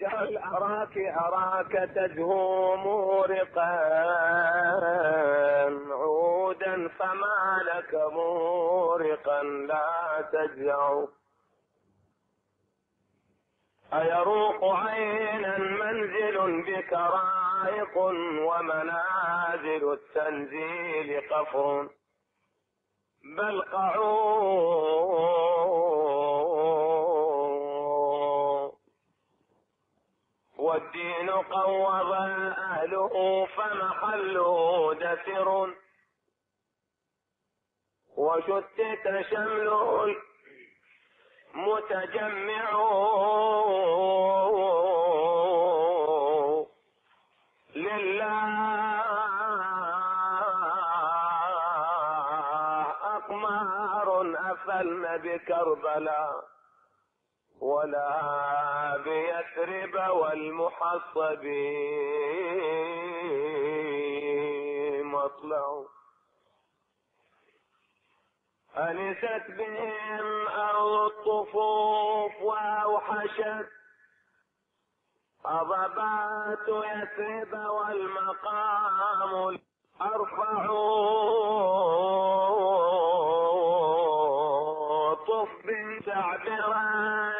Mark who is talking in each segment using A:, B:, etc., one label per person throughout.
A: اجعل أراك أراك تزهو مورقا. عودا فما لك مورقا لا تجزع. أيروق عينا منزل بك رائق ومنازل التنزيل قفر. بل قعود والدين قوض أهله فمحله دثر وشتت شمله متجمع. لله أقمار أفلن بكربلاء. ولا بيثرب والمحصب مطلع أنست بهم أرض الطفوف وأوحشت. أضبات يثرب والمقام أرفع طف تعبرا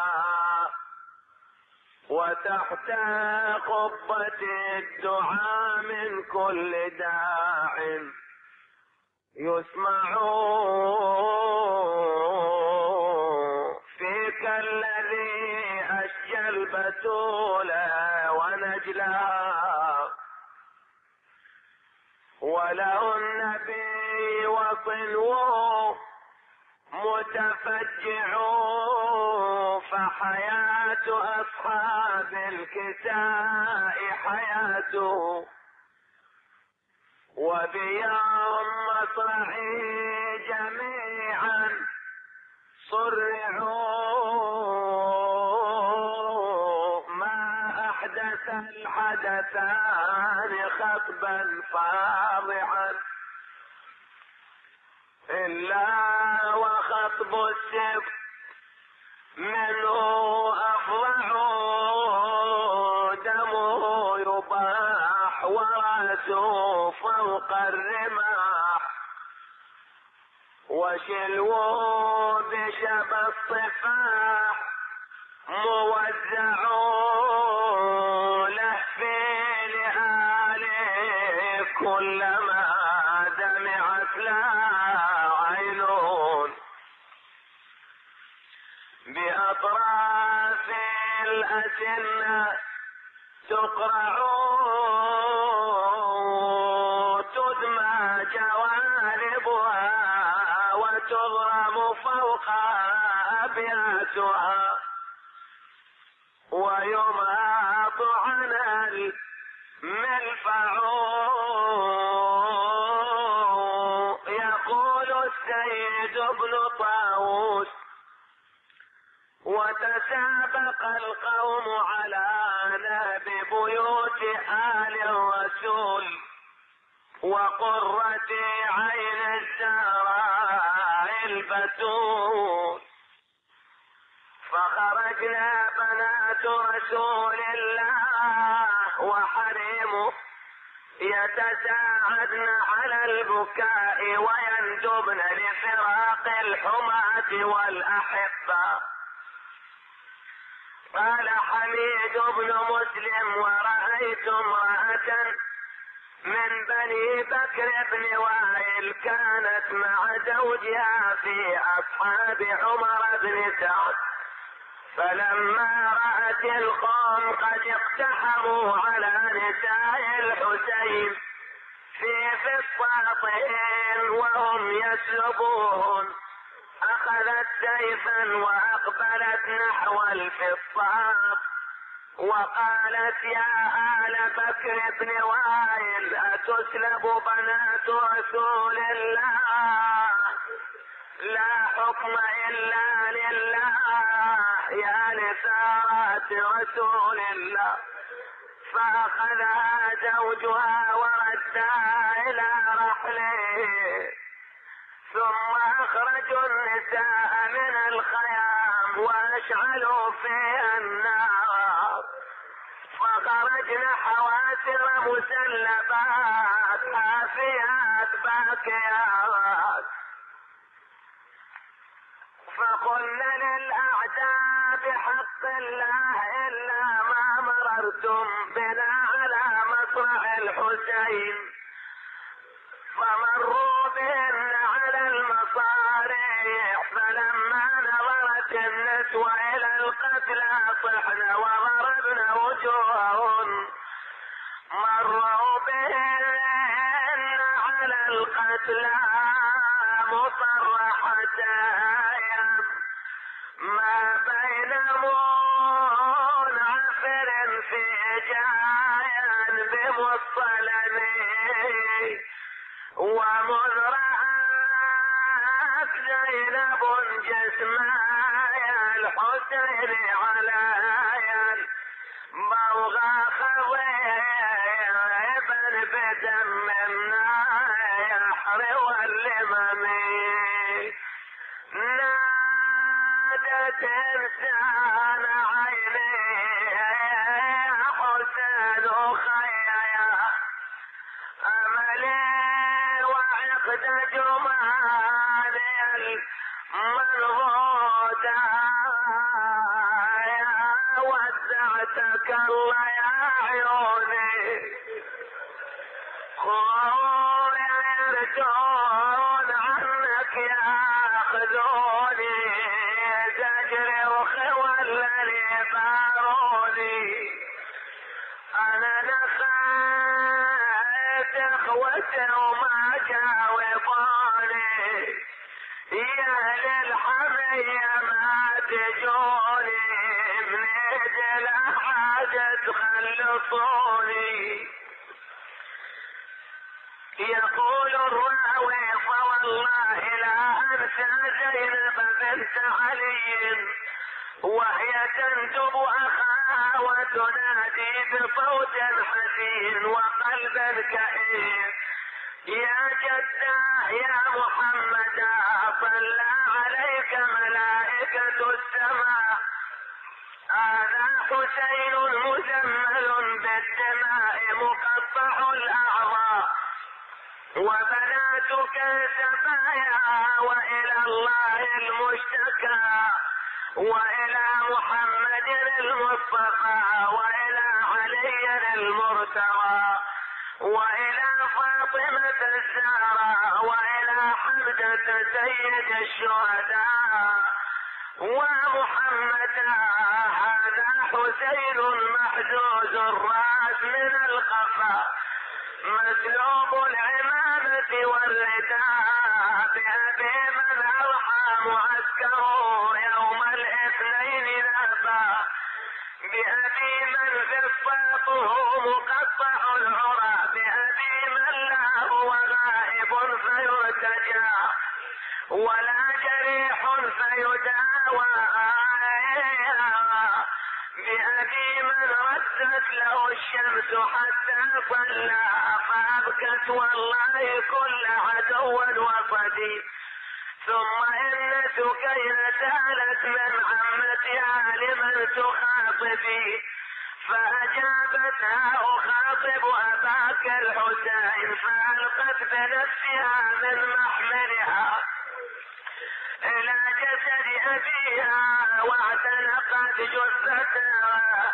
A: وتحت قبة الدعاء من كل داع. يسمع فيك الذي أشجى البتول ونجلها وله النبي وصلوه متفجع فحياة أصحاب الكساء حياته وبيوم مصرعي جميعا صرعوا ما أحدث الحدثان خطبا فاضحا. إلا دمه ورأسه فوق الرماح. وشلوه بشب الصفاح موزع القوم على ناب بيوت آل الرسول وقرة عين الزهراء البتول. فخرجنا بنات رسول الله وحريمه يتساعدن على البكاء ويندبن لفراق الحماة والأحبة حميد بن مسلم ورأيت امرأة من بني بكر بن وائل كانت مع زوجها في أصحاب عمر بن سعد. فلما رأت القوم قد اقتحموا على نساء الحسين في فصاطهم وهم يسلبوهن أخذت سيفا وأقبلت نحو الفصاط وقالت يا آل بكر بن وائل أتسلب بنات رسول الله؟ لا حكم إلا لله يا لثارات رسول الله. فأخذها زوجها وردها إلى رحله. ثم أخرجوا النساء من الخيام وأشعلوا فيها النار. فخرجن حواسر مسلبات حافيات باكيات فقلنا للأعداء بحق الله إلا ما مررتم بنا على مصرع الحسين. فمروا بهن على المصاريع فلما نظرت النسوة القتلى صحن وضربن وجوههن مروا بهن على القتلى مصرحتين ما بين منعفر في جايا بمصطلم ومذ رأت زينب جسمايا الحسين عليا بوغى خضيبا بدم النايحر واللممي ترسان عيني حسين خيا أملي وعقد جمالي المنغودا ودعتك الله يا عيوني خويا يرجون عنك ياخذوني يقول الراوي فوالله لا انسى زينب بنت علي. وهي تندب أخاها وتنادي بصوت حزين وقلب كئيب يا جداه يا محمد صلى عليك ملائكة السماء. هذا حسين مزمل بالدماء مقطع الأعضاء. وبناتك سبايا وإلى الله المشتكى. وإلى محمد المصطفى. وإلى علي المرتضى. وإلى فاطمة الزهراء. وإلى حمدة سيد الشهداء. ومحمد هذا حسين محجوز الراس من الخفا. مسلوب العمامة والرداء بأبي من أرحى معسكره يوم الاثنين ذهبا بأبي من فصاته مقطع العرى. بأبي من لا هو غائب فيرتجى. ولا ردت له الشمس حتى صلى فأبكت والله كل عدو وصدي ثم إن سكينة سألت من عمتها لمن تخاطبي فأجابتها أخاطب أباك الحسين فألقت بنفسها من محملها إلى جسد أبيها واعتنقت جثتها.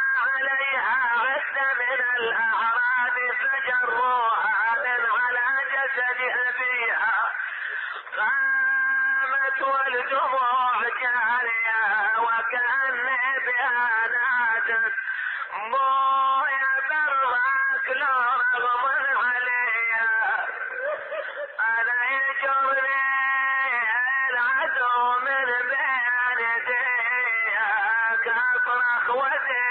A: عليها عدة من الأعراب فجروها من على جسد أبيها قامت والدموع جارية وكأن بها نادت مو يا برك لو رغم عليا أنا يجرني العدو من بين يديك أصرخ بحميتك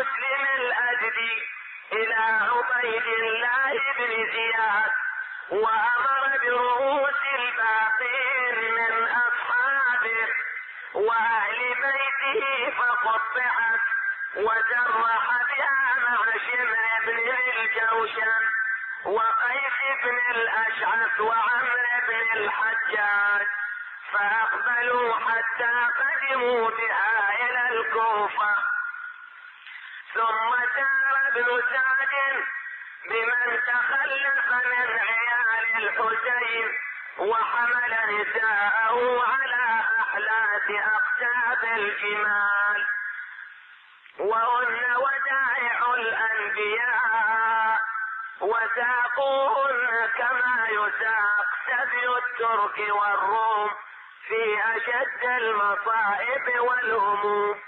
A: مسلم الازدي إلى عبيد الله بن زياد وأمر برؤوس الباقين من أصحابه وأهل بيته فقطعت وجرح بها مع شمع بن الجوشن وقيس بن الأشعث وعمر بن الحجاج فأقبلوا حتى قدموا بها إلى الكوفة. ثم سار ابن سعد بمن تخلف من عيال الحسين وحمل نساءه على احلاس أقتاب الجمال. وهن ودائع الأنبياء وساقوهن كما يساق سبي الترك والروم في أشد المصائب والهموم.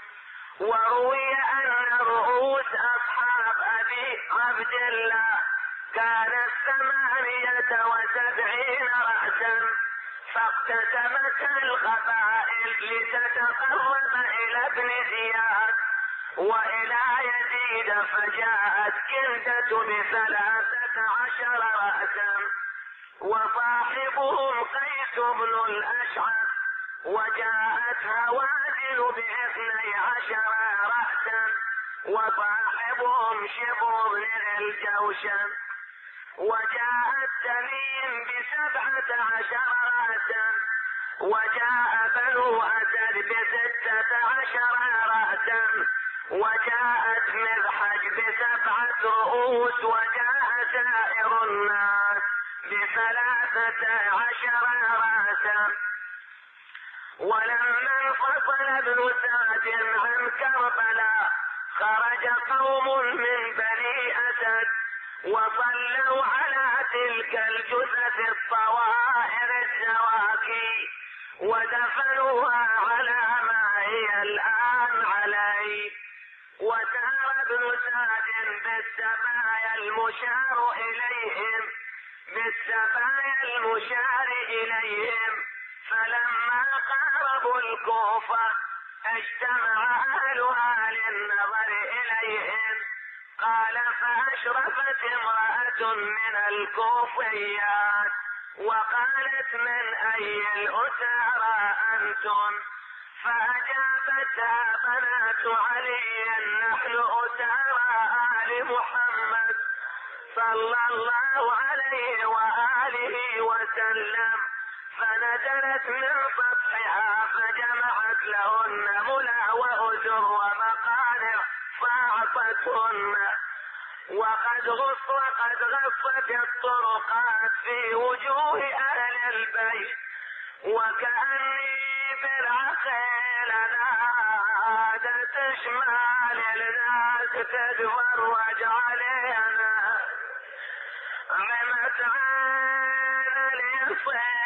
A: وروي أن رؤوس أصحاب أبي عبد الله كانت ثمانية وسبعين رأسا فاقتسمتها القبائل لتتقرب إلى ابن زياد وإلى يزيد فجاءت كلدة بثلاثة عشر رأسا وصاحبهم قيس بن الأشعث وجاءت هوازن باثني عشر رأسا وصاحبهم شبر بن الجوشن وجاء التميم بسبعة عشر رأسا وجاء بنو أسد بستة عشر رأسا. وجاءت مذحج بسبعة رؤوس وجاء سائر الناس بثلاثة عشر رأسا. ولما انفصل ابن سعد عن كربلاء خرج قوم من بني أسد وصلوا على تلك الجثث الطوائر الزواكي ودفنوها على ما هي الآن عليه. وسار ابن سعد بالسبايا المشار إليهم بالسبايا المشار إليهم. فلما قاربوا الكوفة اجتمع أهلها للنظر إليهم. قال فأشرفت امرأة من الكوفيات وقالت من أي الأسارى أنتم؟ فأجابتها بنات علي نحن أسارى آل محمد صلى الله عليه وآله وسلم. فنزلت من سطحها فجمعت لهن ملا وأجر ومقالع فأعطتهن. وقد غص وقد غصت الطرقات في وجوه أهل البيت. وكأني بالعقيل نادت شمال الناس تتفرج علينا عمت عين اليصيد.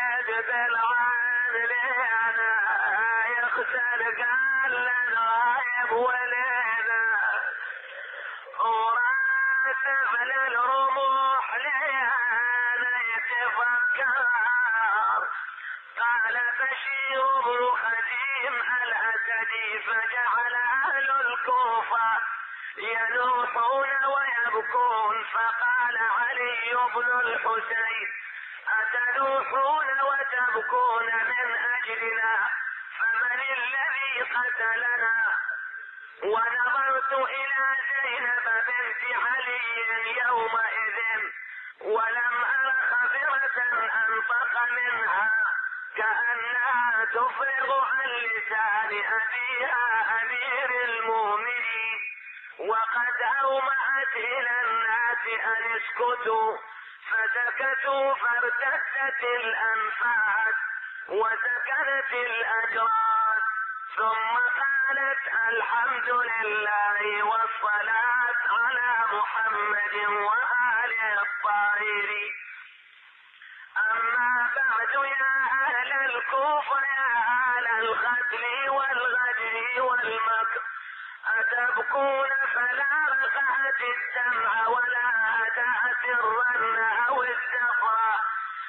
A: ينوحون ويبكون. فقال علي بن الحسين وتلوحون وتبكون من أجلنا فمن الذي قتلنا؟ ونظرت إلى زينب بنت علي يومئذ ولم أر خفرة أنطق منها كأنها تفرغ عن لسان أبيها أمير المؤمنين. وقد أومأت إلى الناس أن اسكتوا فسكتوا فارتدت الأنفاس وسكنت الأجراس ثم قالت الحمد لله والصلاة على محمد وآله الطاهرين أما بعد يا أهل الكوفة يا أهل القتل والغدر والمكر أتبكون فلا رفعت الدمع ولا أتأت الرن أو الزفرة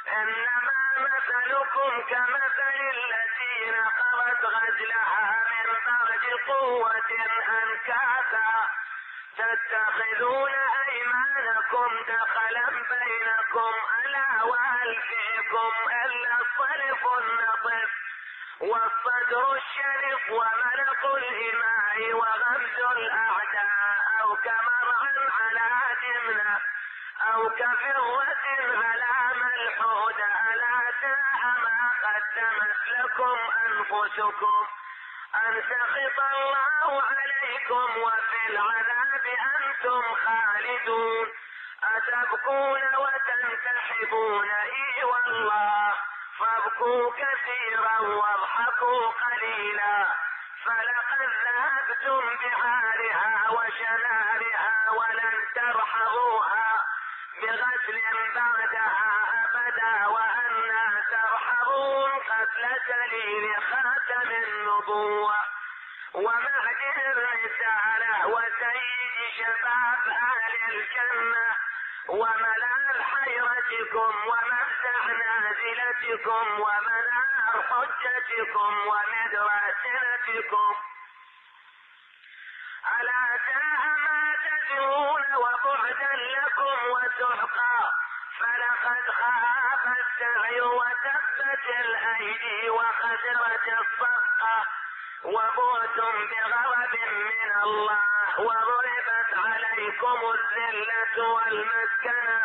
A: إنما مثلكم كمثل التي نقرت غزلها من بعد قوة أنكاثا. تتخذون أيمانكم دخلا بينكم ألا وهل فيكم إلا الصرف النطف. والصدر الشرف وملك الإماء وغمز الأعداء أو كمرعى على جمنة أو كفرة على ملحود ألا ساء ما قدمت لكم أنفسكم أن سخط الله عليكم وفي العذاب أنتم خالدون أتبكون وتنتحبون إي والله فابكوا كثيرا واضحكوا قليلا. فلقد ذهبتم بحالها وشنارها ولن ترحبوها. بغسل بعدها أبدا وأنا ترحبون قتل سليل خاتم النبوة. ومهد الرسالة وسيد شباب أهل الجنة. وملال حيرتكم ومفتح نازلتكم ومنار حجتكم ومدرسنتكم ألا ساء ما تدعون وبعدا لكم وسحقا فلقد خاب السعي وتبت الأيدي وخسرت الصفقة وبعتم بغضب من الله وضربت عليكم الذلة والمسكنة.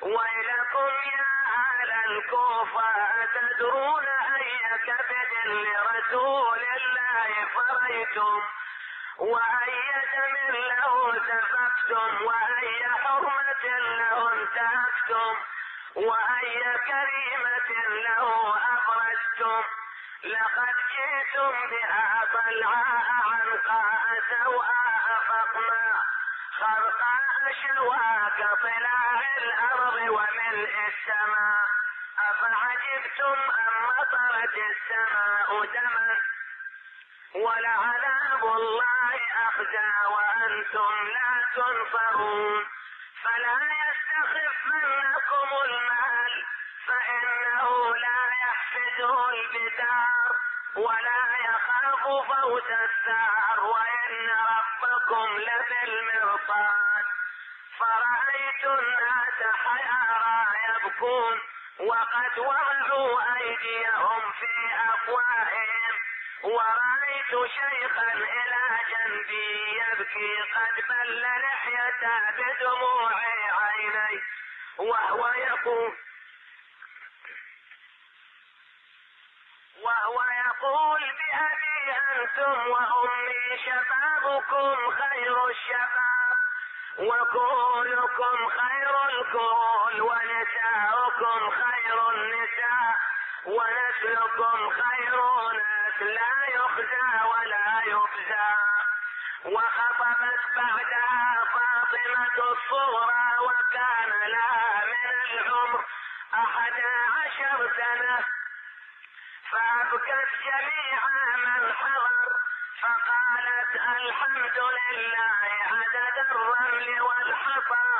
A: ويلكم يا أهل الكوفة أتدرون أي كبد لرسول الله فريتم؟ وأي دم له سفكتم؟ وأي حرمة له انتهكتم؟ وأي كريمة له أبرزتم لقد جئتم بها طلعاء عنقاء سواء فقما خرقاء شواك طلاع الأرض وملء السماء. أفعجبتم أم مطرت السماء دما؟ ولعذاب الله أخزى وأنتم لا تنصرون. فلا يستخفنكم المال فإنه لا يحفزه البدار. ولا يخاف فوت الثار وإن ربكم لبالمرصاد فرأيت الناس حيارى يبكون وقد وضعوا أيديهم في أفواههم. ورأيت شيخا إلى جنبي يبكي قد بل لحيته بدموع عيني. وهو يقول وهو يقول بأبي أنتم وأمي شبابكم خير الشباب وكولكم خير الكول ونساؤكم خير النساء ونسلكم خير ناس لا يخزى ولا يخزى وخطبت بعدها فاطمة الصغرى وكان لها من العمر أحد عشر سنة فأبكت جميع من حضر فقالت الحمد لله عدد الرمل والحصى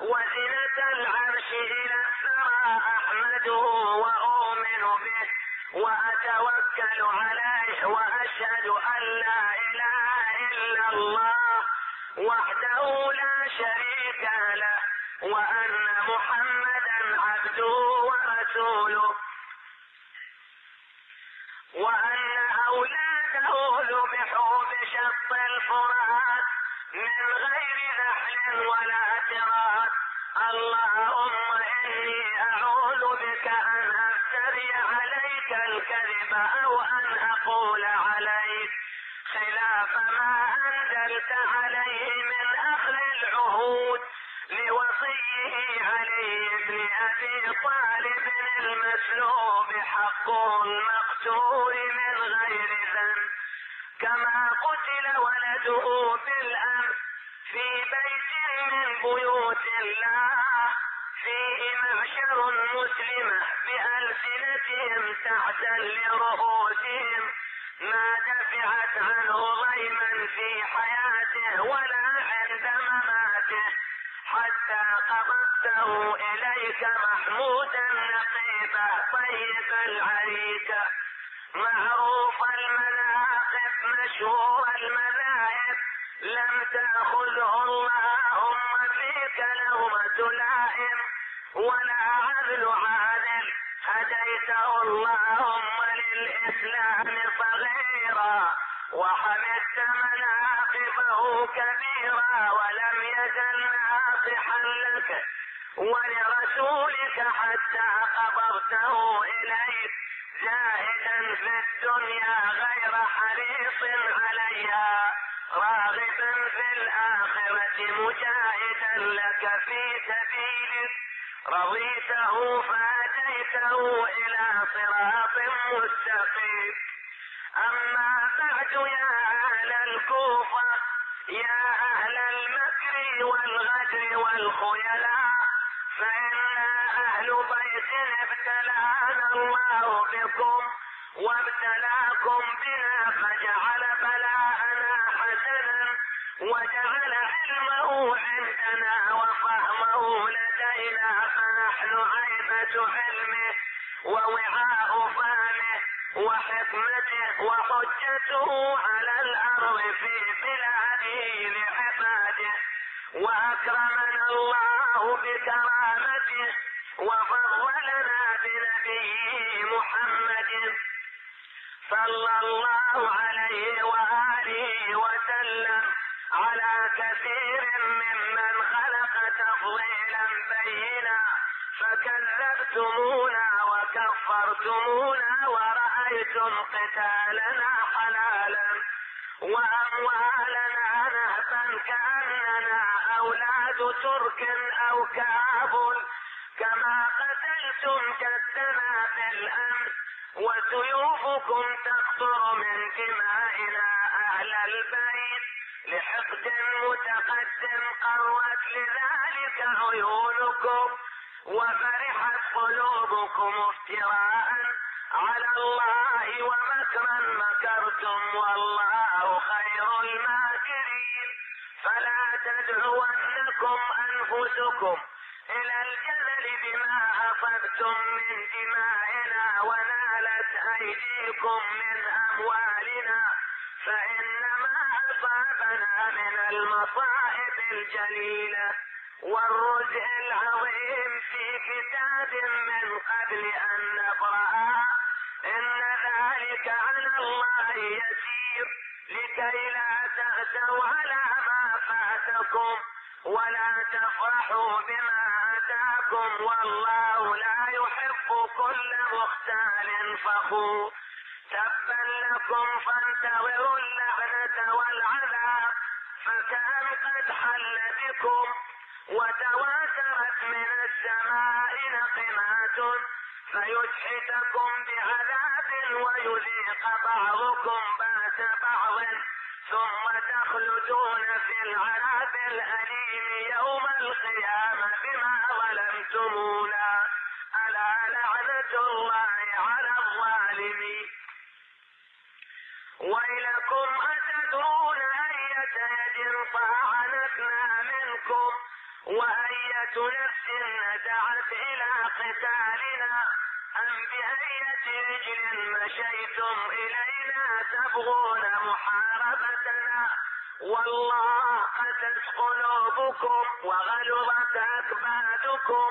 A: وزنة العرش إلى الثرى أحمده وأؤمن به وأتوكل عليه وأشهد أن لا إله إلا الله وحده لا شريك له وأن محمدا عبده ورسوله. وأن أولاده ذبحوا بشط الفرات من غير نحل ولا اعتراض اللهم إني أعوذ بك أن أفتري عليك الكذب أو أن أقول عليك. خلاف ما أنزلت عليه من أخذ العهود لوصيه علي بن أبي طالب المسلوب حق المقتول من غير ذنب. كما قتل ولده بالأمس في بيت من بيوت الله. فيه معشر مسلمة بألسنتهم تحتا لرؤوسهم. ما دفعت عنه ضيما في حياته ولا عند مماته. حتى قبضته إليك محمودا نقيبا طيب العريكة معروف المناقب مشهور المذاهب. لم تأخذه اللهم فيك لومة لائم ولا عدل عادل هديته اللهم للإسلام صغيرا. وحمدت مناقبه كبيرا ولم يزل ناصحا لك ولرسولك حتى قبضته إليك زاهدا في الدنيا غير حريص عليها راغبا في الآخرة مجاهدا لك في سبيلك. رضيته فأتيته إلى صراط مستقيم. أما بعد يا أهل الكوفة يا أهل المكر والغدر والخيلاء فإنا أهل بيت ابتلانا الله بكم وابتلاكم بنا فجعل بلاءنا حسنا وجعل علمه عندنا وفهمه لدينا فنحن عيبة علمه ووعاء فهمه. وحكمته وحجته على الأرض في بلاده لعباده وأكرمنا الله بكرامته وفضلنا بنبيه محمد صلى الله عليه وآله وسلم على كثير ممن خلق تفضيلا بينا. فكذبتمونا وكفرتمونا ورأيتم قتالنا حلالا وأموالنا نهبا كأننا أولاد ترك أو كابل كما قتلتم جدنا بالأمس وسيوفكم تقطر من دمائنا أهل البيت لحقد متقدم قروت لذلك عيونكم وفرحت قلوبكم افتراء على الله ومكرا مكرتم والله خير الماكرين. فلا تدعونكم أنفسكم إلى الجبل بما اصبتم من دمائنا ونالت أيديكم من أموالنا. فإنما أصابنا من المصائب الجليلة. والرزء العظيم في كتاب من قبل أن نقرأ إن ذلك على الله يسير لكي لا تأسوا على ما فاتكم ولا تفرحوا بما آتاكم والله لا يحب كل مختال فخور. تبا لكم فانتظروا اللعنة والعذاب فكان قد حل بكم. وتواترت من السماء نقمات فيسحتكم بعذاب ويذيق بعضكم بأس بعض ثم تخلدون في العذاب الأليم يوم القيامة بما ظلمتمونا. ألا لعنة الله على الظالمين. ويلكم أتدرون وأية نفس ندعت إلى قتالنا أم بأية رجل مشيتم إلينا تبغون محاربتنا؟ والله قست قلوبكم وغلظت أكبادكم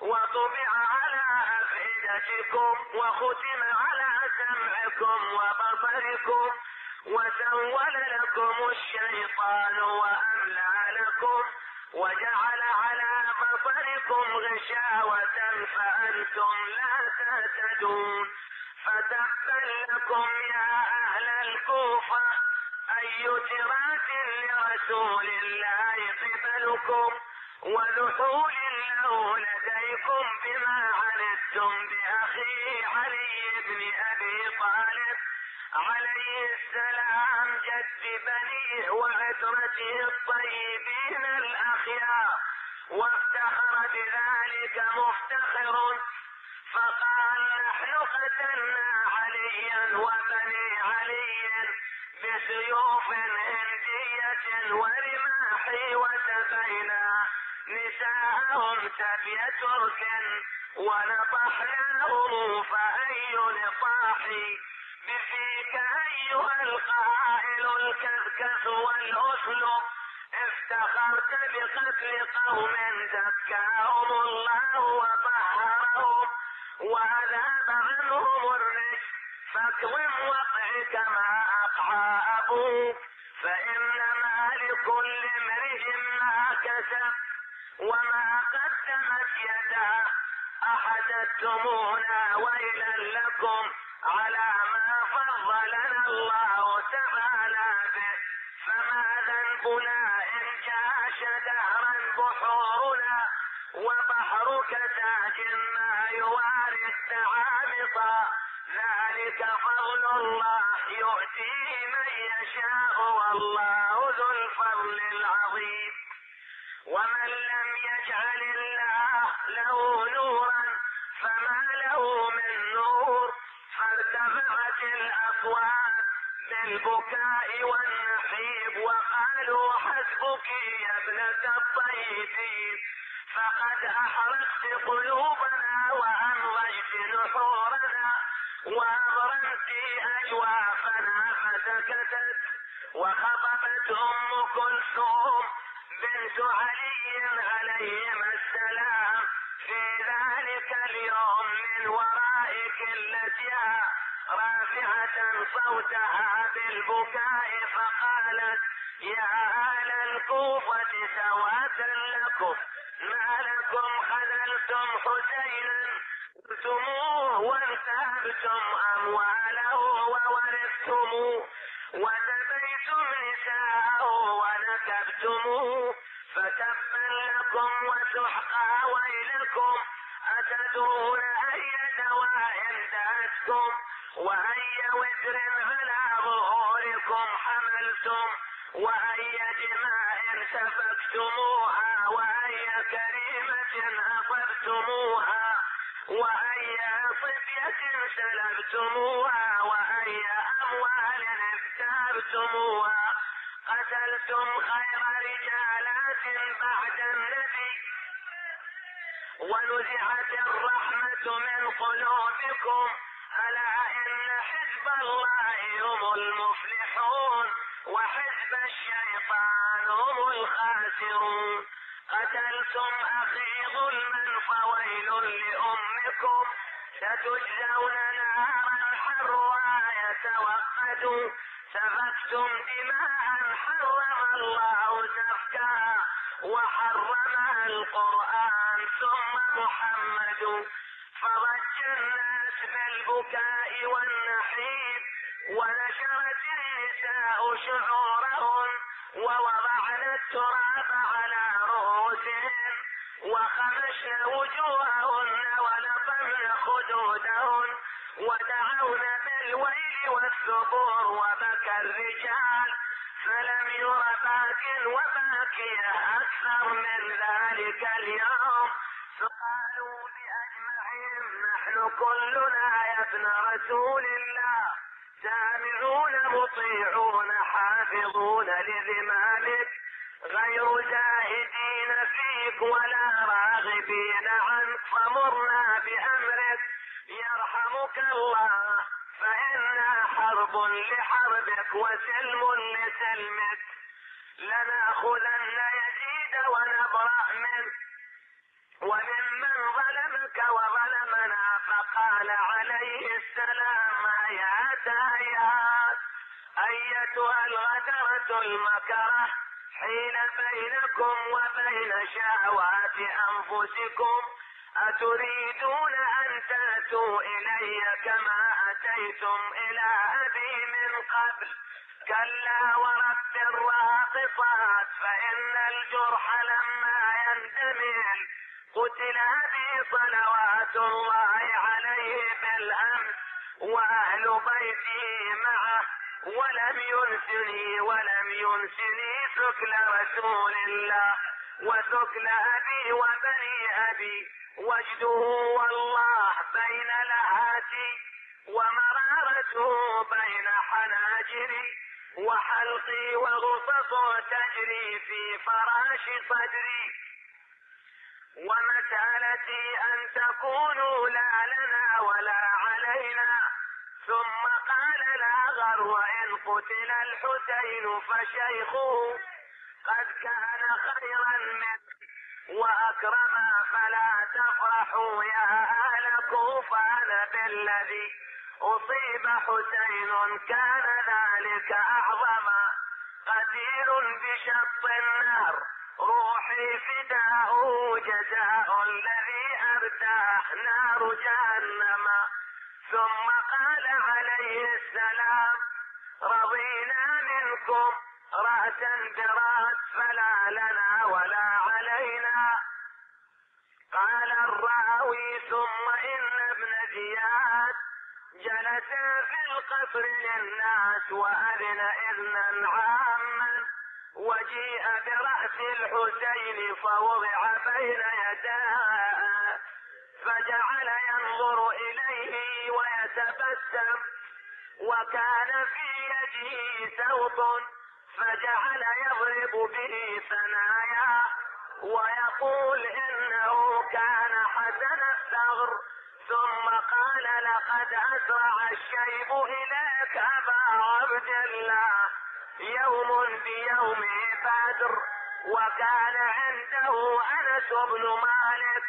A: وطبع على أفئدتكم وختم على سمعكم وبصركم وسول لكم الشيطان وأملى لكم وجعل على بصركم غشاوة فأنتم لا تهتدون فتقبل لكم يا أهل الكوفة أي تراث لرسول الله قبلكم؟ ودخول له لديكم بما عنتم بأخي علي بن أبي طالب. عليه السلام جد بنيه وعترته الطيبين الأخيار. وافتخر بذلك مفتخر. فقال نحن قتلنا عليا وبني علي بسيوف هندية ورماح وسفينا نساءهم سبي ترك ونطحناهم فأي نطاح؟ بفيك أيها القائل الكذكث والأسلب افتخرت بقتل قوم زكاهم الله وطهرهم وأذهب عنهم الرجس فاكظم وقعك ما أقعى أبوك فإنما لكل امرئ ما كسب. وما قدمت يداه أحدثتمونا ويلا لكم على ما فضلنا الله تعالى به. فما ذنبنا إن جاش دهرا بحورنا وبحرك ساج ما يواري التعامطا ذلك فضل الله يؤتيه من يشاء والله ذو الفضل العظيم. ومن لم يجعل الله له نورا فما له من نور فارتفعت الأصوات بالبكاء والنحيب وقالوا حسبك يا ابنة الطيبين فقد أحرقت قلوبنا وأمضيت نحورنا وأبرمت أجوافنا فسكتت وخطبت أم كلثوم بنت علي عليهما السلام. في ذلك اليوم من وراء كلتها رافعة صوتها بالبكاء فقالت يا أهل الكوفة سواة لكم. ما لكم خذلتم حسينا. قتلتموه وانتهبتم أمواله وورثتموه. نساءه ونكبتموه فتبا لكم وسحقا ويلكم. أتدرون أي دواء دأتكم؟ وأي وزر على ظهوركم حملتم؟ وأي دماء سفكتموها؟ وأي كريمة أصبتموها وأي صبية سلبتموها وأي أموال اكتابتموها قتلتم خير رجالات بعد النبي. ونزعت الرحمة من قلوبكم. ألا إن حزب الله هم المفلحون وحزب الشيطان هم الخاسرون. قتلتم أخي ظلما فويل لأمكم. ستجزون نارا حرها يتوقد سفكتم دماء حرم الله سفكها وحرمها القرآن ثم محمد فضج الناس بالبكاء والنحيب ونشرت النساء شعورهن ووضعن التراب على رؤوسهن وخمشن وجوههن ولطمن خدودهن ودعون بالويل والثبور وبكى الرجال فلم ير باك وباكية أكثر من ذلك اليوم فقالوا نحن كلنا يا ابن رسول الله. سامعون مطيعون حافظون لذمامك غير زاهدين فيك ولا راغبين عنك. فمرنا بأمرك. يرحمك الله. فإنا حرب لحربك وسلم لسلمك. لنأخذن يزيد ونبرأ منه وممن ظلمك وظلمنا فقال عليه السلام يا تايات أيتها الغدرة المكرة حين بينكم وبين شهوات أنفسكم أتريدون أن تأتوا إلي كما أتيتم إلى أبي من قبل؟ كلا ورب الراقصات فإن الجرح لما يندمل قتل أبي صلوات الله عليه بالأمس وأهل بيته معه ولم ينسني ولم ينسني سكل رسول الله. وسكل أبي وبني أبي وجده والله بين لهاتي ومرارته بين حناجري. وحلقي وغصص تجري في فراش صدري. ومسألتي أن تكونوا لا لنا ولا علينا. ثم قال لا غر إن قتل الحسين فشيخه قد كان خيرا منه وأكرما فلا تفرحوا يا أهل كوفان بالذي أصيب حسين كان ذلك أعظما قتيل بشط النار روحي فداؤه جزاء الذي أرتاح نار جهنم. ثم قال عليه السلام رضينا منكم رأسا براس فلا لنا ولا علينا. قال الراوي ثم إن جلس في القصر للناس وأذن إذنا عاما. وجيء برأس الحسين فوضع بين يداه. فجعل ينظر إليه ويتبسم. وكان في يده سوط فجعل يضرب به ثنايا. ويقول إنه كان حسن الثغر. ثم قال لقد أسرع الشيب إليك أبا عبد الله. يوم بيوم بدر وكان عنده أنس بن مالك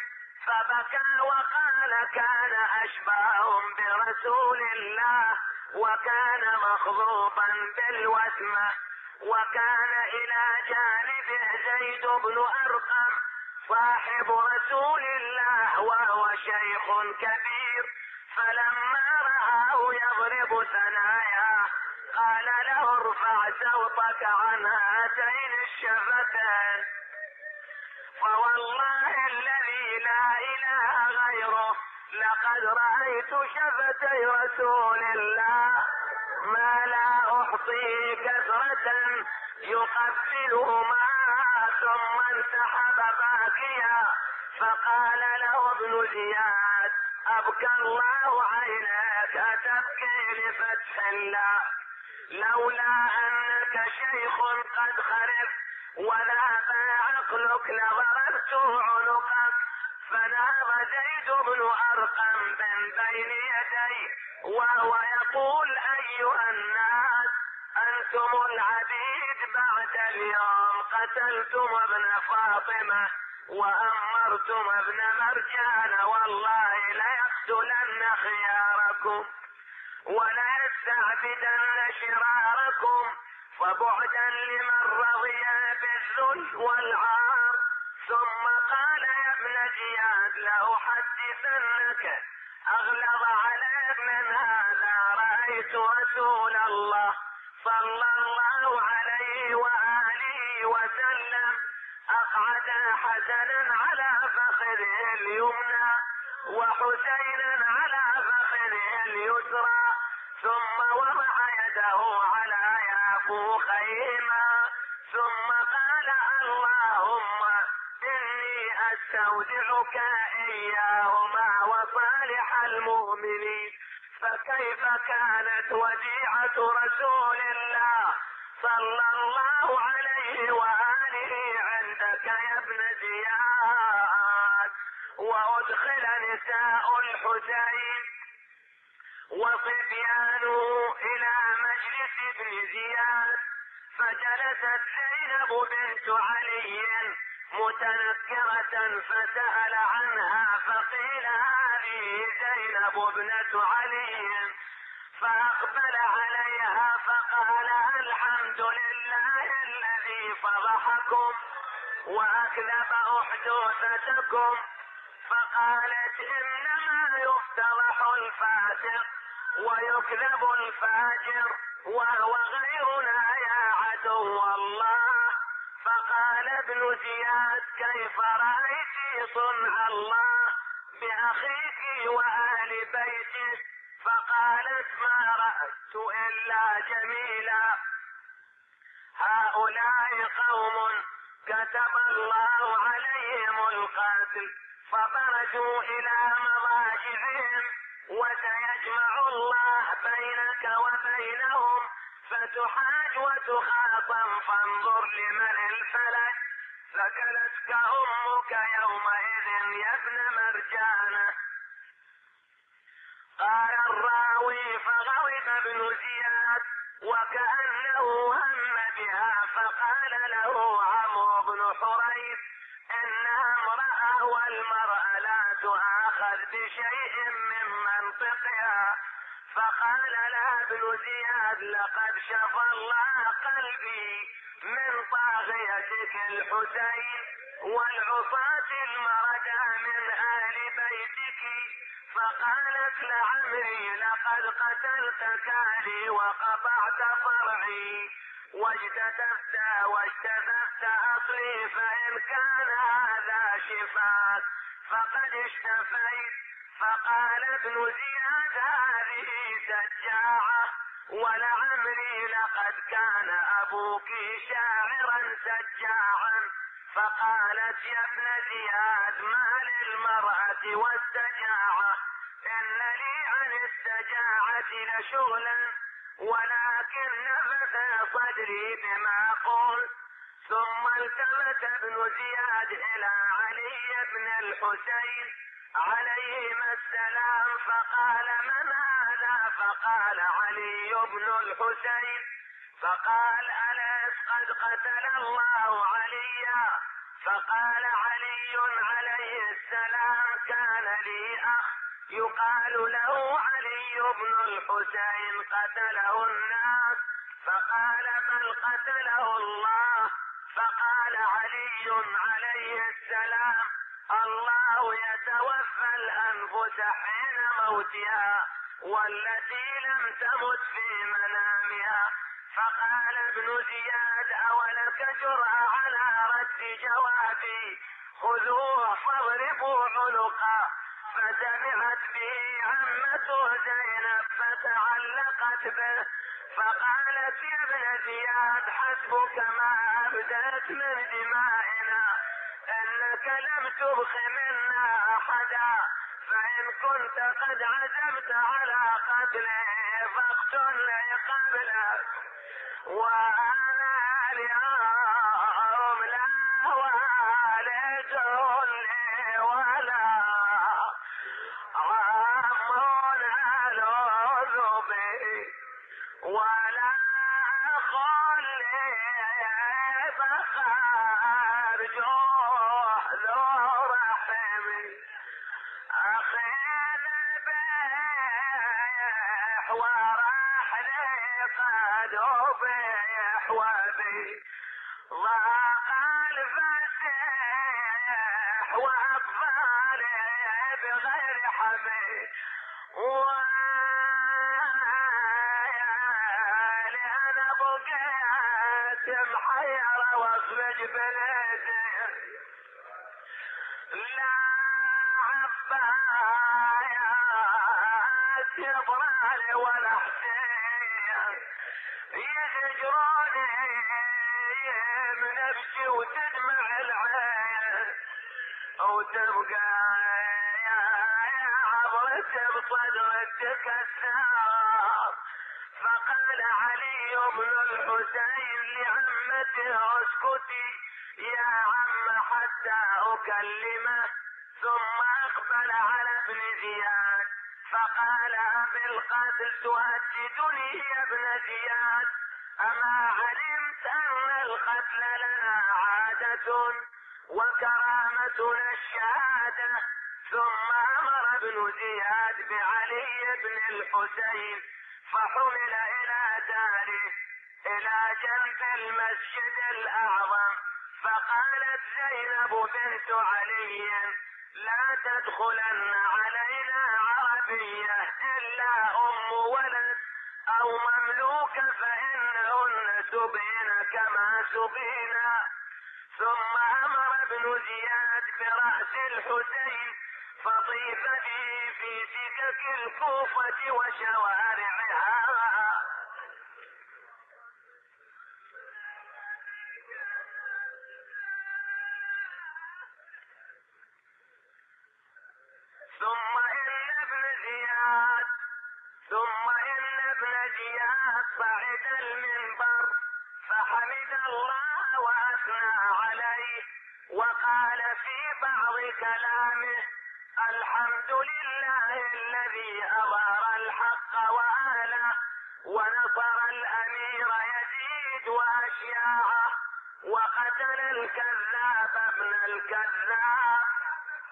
A: فبكى وقال كان أشباههم برسول الله وكان مخضوبا بالوسمة وكان إلى جانبه زيد بن أرقم صاحب رسول الله وهو شيخ كبير. فلما رآه يضرب ثناياه قال له ارفع صوتك عن هاتين الشفتين. فوالله الذي لا إله غيره لقد رأيت شفتي رسول الله. ما لا احصي كثرة يقبلهما ثم انسحب باكيا فقال له ابن زياد أبكى الله عينك أتبكي لفتح الله. لولا أنك شيخ قد خرفت وذهب عقلك لضربت عنقك. فنام زيد بن أرقم من بين يديه وهو يقول أيها الناس أنتم العبيد. بعد اليوم قتلتم ابن فاطمة وأمرتم ابن مرجان. والله ليقتلن خياركم وليستعبدن شراركم فبعدا لمن رضي بالذل والعار. ثم قال يا ابن زياد لأحدثنك. أغلظ عليك من هذا رأيت رسول الله. صلى الله عليه وآله وسلم أقعد حسنا على فخذه اليمنى وحسينا على فخذه اليسرى ثم وضع يده على يافوخيهما ثم قال اللهم إني أستودعك إياهما وصالح المؤمنين. فكيف كانت وديعة رسول الله صلى الله عليه وآله عندك يا ابن زياد؟ وأدخل نساء الحسين وصبيانه إلى مجلس ابن زياد فجلست زينب بنت علي متنكرة فسأل عنها فقيل هذه زينب ابنة علي. فأقبل عليها فقال الحمد لله الذي فضحكم وأكذب أحدوثتكم. فقالت إنما يفتضح الفاسق ويكذب الفاجر وهو غيرنا يا الله. فقال ابن زياد كيف رأيت صنع الله بأخيك وأهل بيتك فقالت ما رأت إلا جميلا. هؤلاء قوم كتب الله عليهم القتل فبرجوا إلى مضاجعهم وسيجمع الله بينك وبينهم فتحاج وتخاصم فانظر لمن الفلك. ثكلتك أمك يومئذ يا ابن مرجانه قال الراوي فغضب ابن زياد وكأنه هم بها فقال له عمرو بن حريث إنها امرأة والمرأة لا تؤاخذ بشيء من منطقها. فقال لا ابن زياد لقد شفى الله قلبي من طاغيتك الحسين والعصاة المردى من آل بيتك. فقالت لعمري لقد قتلت كالي وقطعت فرعي. واجتثثت واجتثثت أصلي فإن كان هذا شفاك فقد اشتفيت. فقال ابن زياد هذه سجاعة ولعمري لقد كان أبوك شاعرا سجاعا فقالت يا ابن زياد ما للمرأة والسجاعة إن لي عن السجاعة لشغلا ولكن نفث صدري بما قلت ثم التفت ابن زياد إلى علي بن الحسين عليهما السلام فقال من هذا؟ فقال علي بن الحسين. فقال أليس قد قتل الله عليا؟ فقال علي عليه السلام كان لي أخ يقال له علي بن الحسين. قتله الناس. فقال بل قتله الله. فقال علي عليه السلام الله يتوفى الأنفس حين موتها والتي لم تمت في منامها. فقال ابن زياد أولك جرأة على رد جوابي؟ خذوه فاضربوا عنقه. فسمعت به عمته زينب فتعلقت به. فقالت يا ابن زياد حسبك ما أبدت من دمائنا انك لم تبخ منا أحدا. فإن كنت قد عزمت على قتله فاقتلني قبلك. وأنا اليوم لا والد لي ولا. وتبقى يا عبرت بصدرتك الثار فقال علي بن الحسين لعمته اسكتي يا عم حتى اكلمه ثم اقبل على ابن زياد فقال بالقتل تهددني يا ابن زياد أما علمت أن القتل لنا عادة وكرامتنا الشهادة؟ ثم أمر ابن زياد بعلي بن الحسين فحمل إلى داره إلى جنب المسجد الأعظم. فقالت زينب بنت علي لا تدخلن علينا عربية إلا أم ولد أو مملوكة فإنهن سبين كما سبينا ثم أمر ابن زياد برأس الحسين فطيف به في سكك الكوفة وشوارعها. ثم إن ابن زياد ثم إن ابن زياد صعد المنبر فحمد الله وأثنى عليه وقال في بعض كلامه الحمد لله الذي أظهر الحق وآله ونصر الأمير يزيد وأشياعه وقتل الكذاب ابن الكذاب.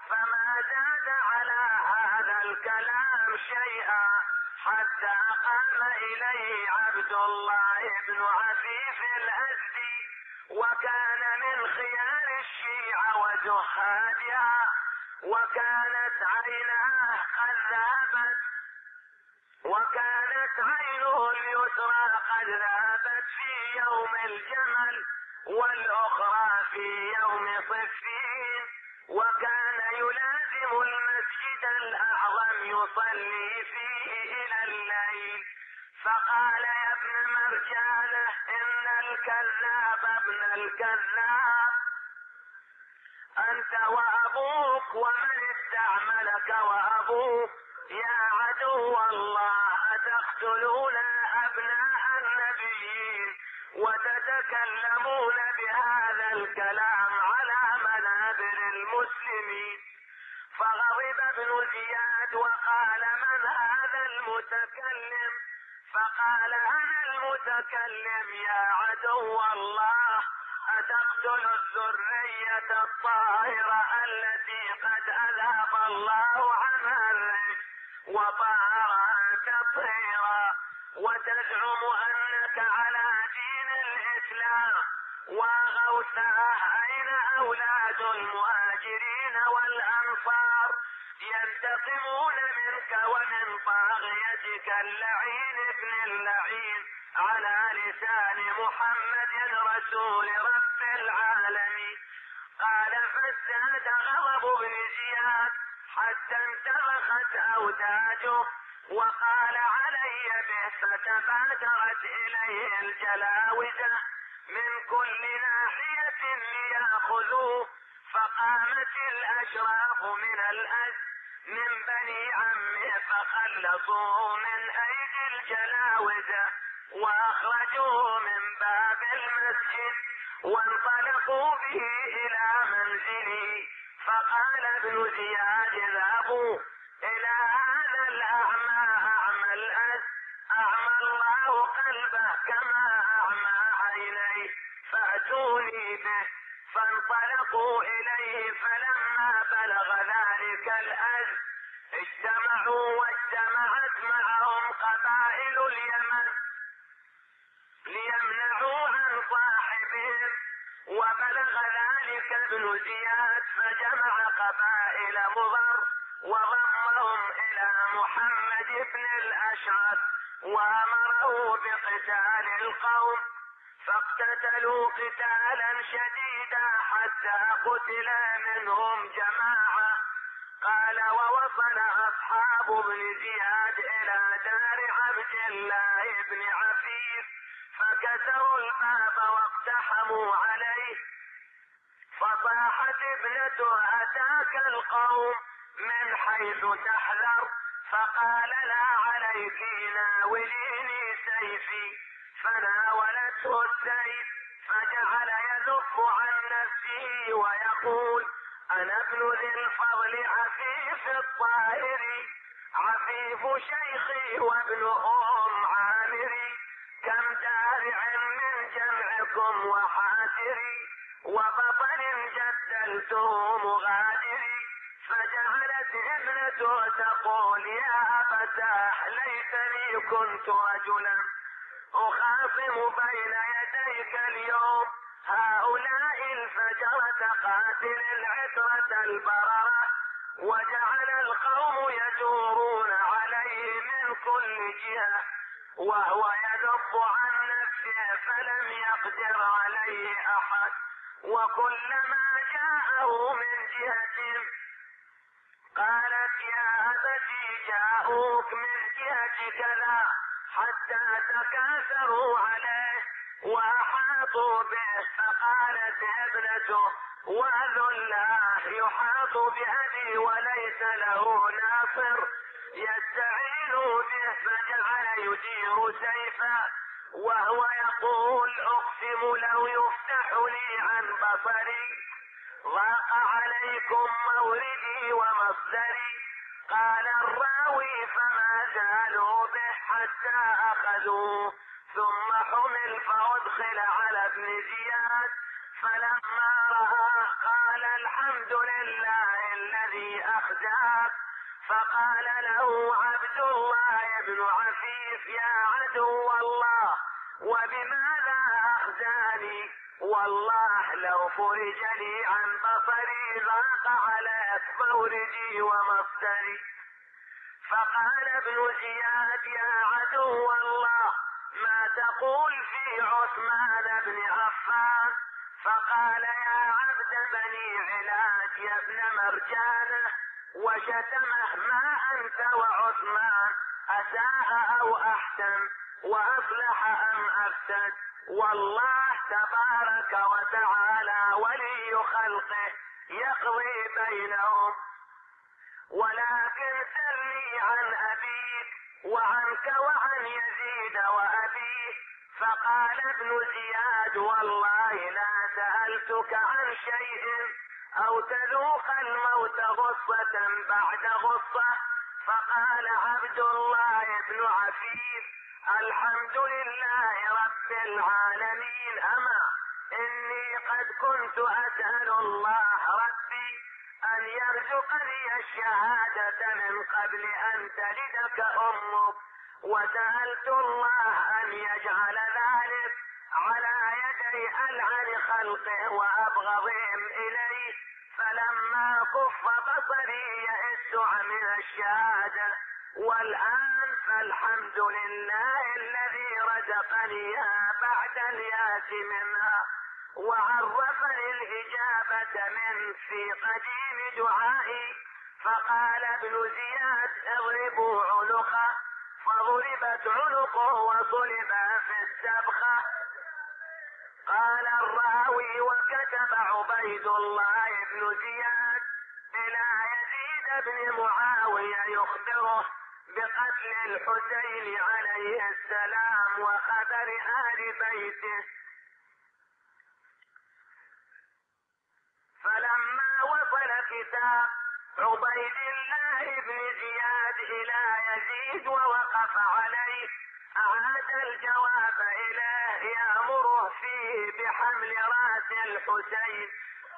A: فما زاد على هذا الكلام شيئا حتى قام إليه عبد الله بن عفيف الأزدي وكان من خيار الشيعة وزهادها. وكانت عيناه قد ذابت وكانت عينه اليسرى قد ذابت في يوم الجمل والأخرى في يوم صفين. وكان يلازم المسجد الأعظم يصلي فيه إلى الليل. فقال يا ابن مرجانة إن الكذاب ابن الكذاب. أنت وأبوك ومن استعملك وأبوك. يا عدو الله أتقتلون أبناء النبيين وتتكلمون بهذا الكلام على منابر المسلمين. فغضب ابن زياد وقال من هذا المتكلم؟ فقال أنا المتكلم يا عدو الله. أتقتل الذرية الطاهرة التي قد اذهب الله عنها الرجس وطهرها تطهيرا وتزعم أنك على دين الإسلام. وغوثاه أين أولاد المهاجرين والأنصار؟ ينتقمون منك ومن طاغيتك اللعين ابن اللعين على لسان محمد رسول رب العالمين. قال فازداد غضب ابن زياد حتى انتفخت اوداجه وقال علي به فتبادرت إليه الجلاوزة من كل ناحية ليأخذوه فقامت الأشراف من الأز من بني عمه فخلصوه من أيدي الجلاوزه واخرجوه من باب المسجد وانطلقوا به إلى منزله فقال ابن زياد اذهبوا إلى هذا الأعمى أعمى الأز أعمى الله قلبه كما أعمى عينيه فأتوني به. فانطلقوا إليه فلما بلغ ذلك الأز اجتمعوا واجتمعت معهم قبائل اليمن ليمنعوا عن صاحبهم وبلغ ذلك ابن زياد فجمع قبائل مضر وضمهم إلى محمد بن الأشعث وأمره بقتال القوم فاقتتلوا قتالا شديدا حتى قتل منهم جماعة قال ووصل أصحاب ابن زياد إلى دار عبد الله بن عفيف فكسروا الباب واقتحموا عليه. فصاحت ابنته أتاك القوم من حيث تحذر فقال لا عليك ناوليني سيفي. فناولته السيف فجعل يذب عن نفسه ويقول أنا ابن ذي الفضل عفيف الطاهر عفيف شيخي وابن ام عامري كم دارع من جمعكم وحاسر وبطل جدلته مغادري فجعلت ابنته تقول يا أبتاه ليتني كنت رجلا. أخاصم بين يديك اليوم. هؤلاء الفجرة قاتل العترة البررة وجعل القوم يجورون عليه من كل جهة. وهو يذب عن نفسه فلم يقدر عليه أحد. وكلما جاءه من جهة قالت يا أبتي جاءوك من جهة كذا. حتى تكاثروا عليه وأحاطوا به فقالت ابنته وذو الله يحاط بأبي وليس له ناصر يستعين به فجعل يدير سيفا وهو يقول أقسم لو يفتح لي عن بصري ضاق عليكم موردي ومصدري. قال الراوي فما زالوا به حتى اخذوه ثم حمل فأدخل على ابن زياد. فلما رآه قال الحمد لله الذي اخزاك فقال له عبد الله بن عفيف يا عدو الله. وبماذا أخزاني والله لو فرج لي عن بصري ضاق عليك موردي ومصدري. فقال ابن زياد يا عدو الله ما تقول في عثمان بن عفان؟ فقال يا عبد بني علاج يا ابن مرجانة. وشتمه ما أنت وعثمان اساء أو أحسن واصلح أم أفسد. والله تبارك وتعالى ولي خلقه يقضي بينهم. ولكن سلني عن أبيك وعنك وعن يزيد وأبيه. فقال ابن زياد والله لا سألتك عن شيء أو تذوق الموت غصة بعد غصة؟ فقال عبد الله بن عفيف الحمد لله رب العالمين. أما إني قد كنت أسأل الله ربي أن يرزقني الشهادة من قبل أن تلدك أمك وسألت الله أن يجعل ذلك على يدي العن خلقه وأبغضهم إليه فلما كف بصري يئس من الشهادة. والآن فالحمد لله الذي رزقنيها بعد الياس منها وعرفني الإجابة من في قديم دعائي. فقال ابن زياد اضربوا عنقه فضربت عنقه وصلب في السبخة. قال الراوي وكتب عبيد الله بن زياد إلى يزيد بن معاوية يخبره بقتل الحسين عليه السلام وخبر آل بيته. فلما وصل كتاب عبيد الله بن زياد إلى يزيد ووقف عليه أعاد الجواب إليه فيه بحمل رأس الحسين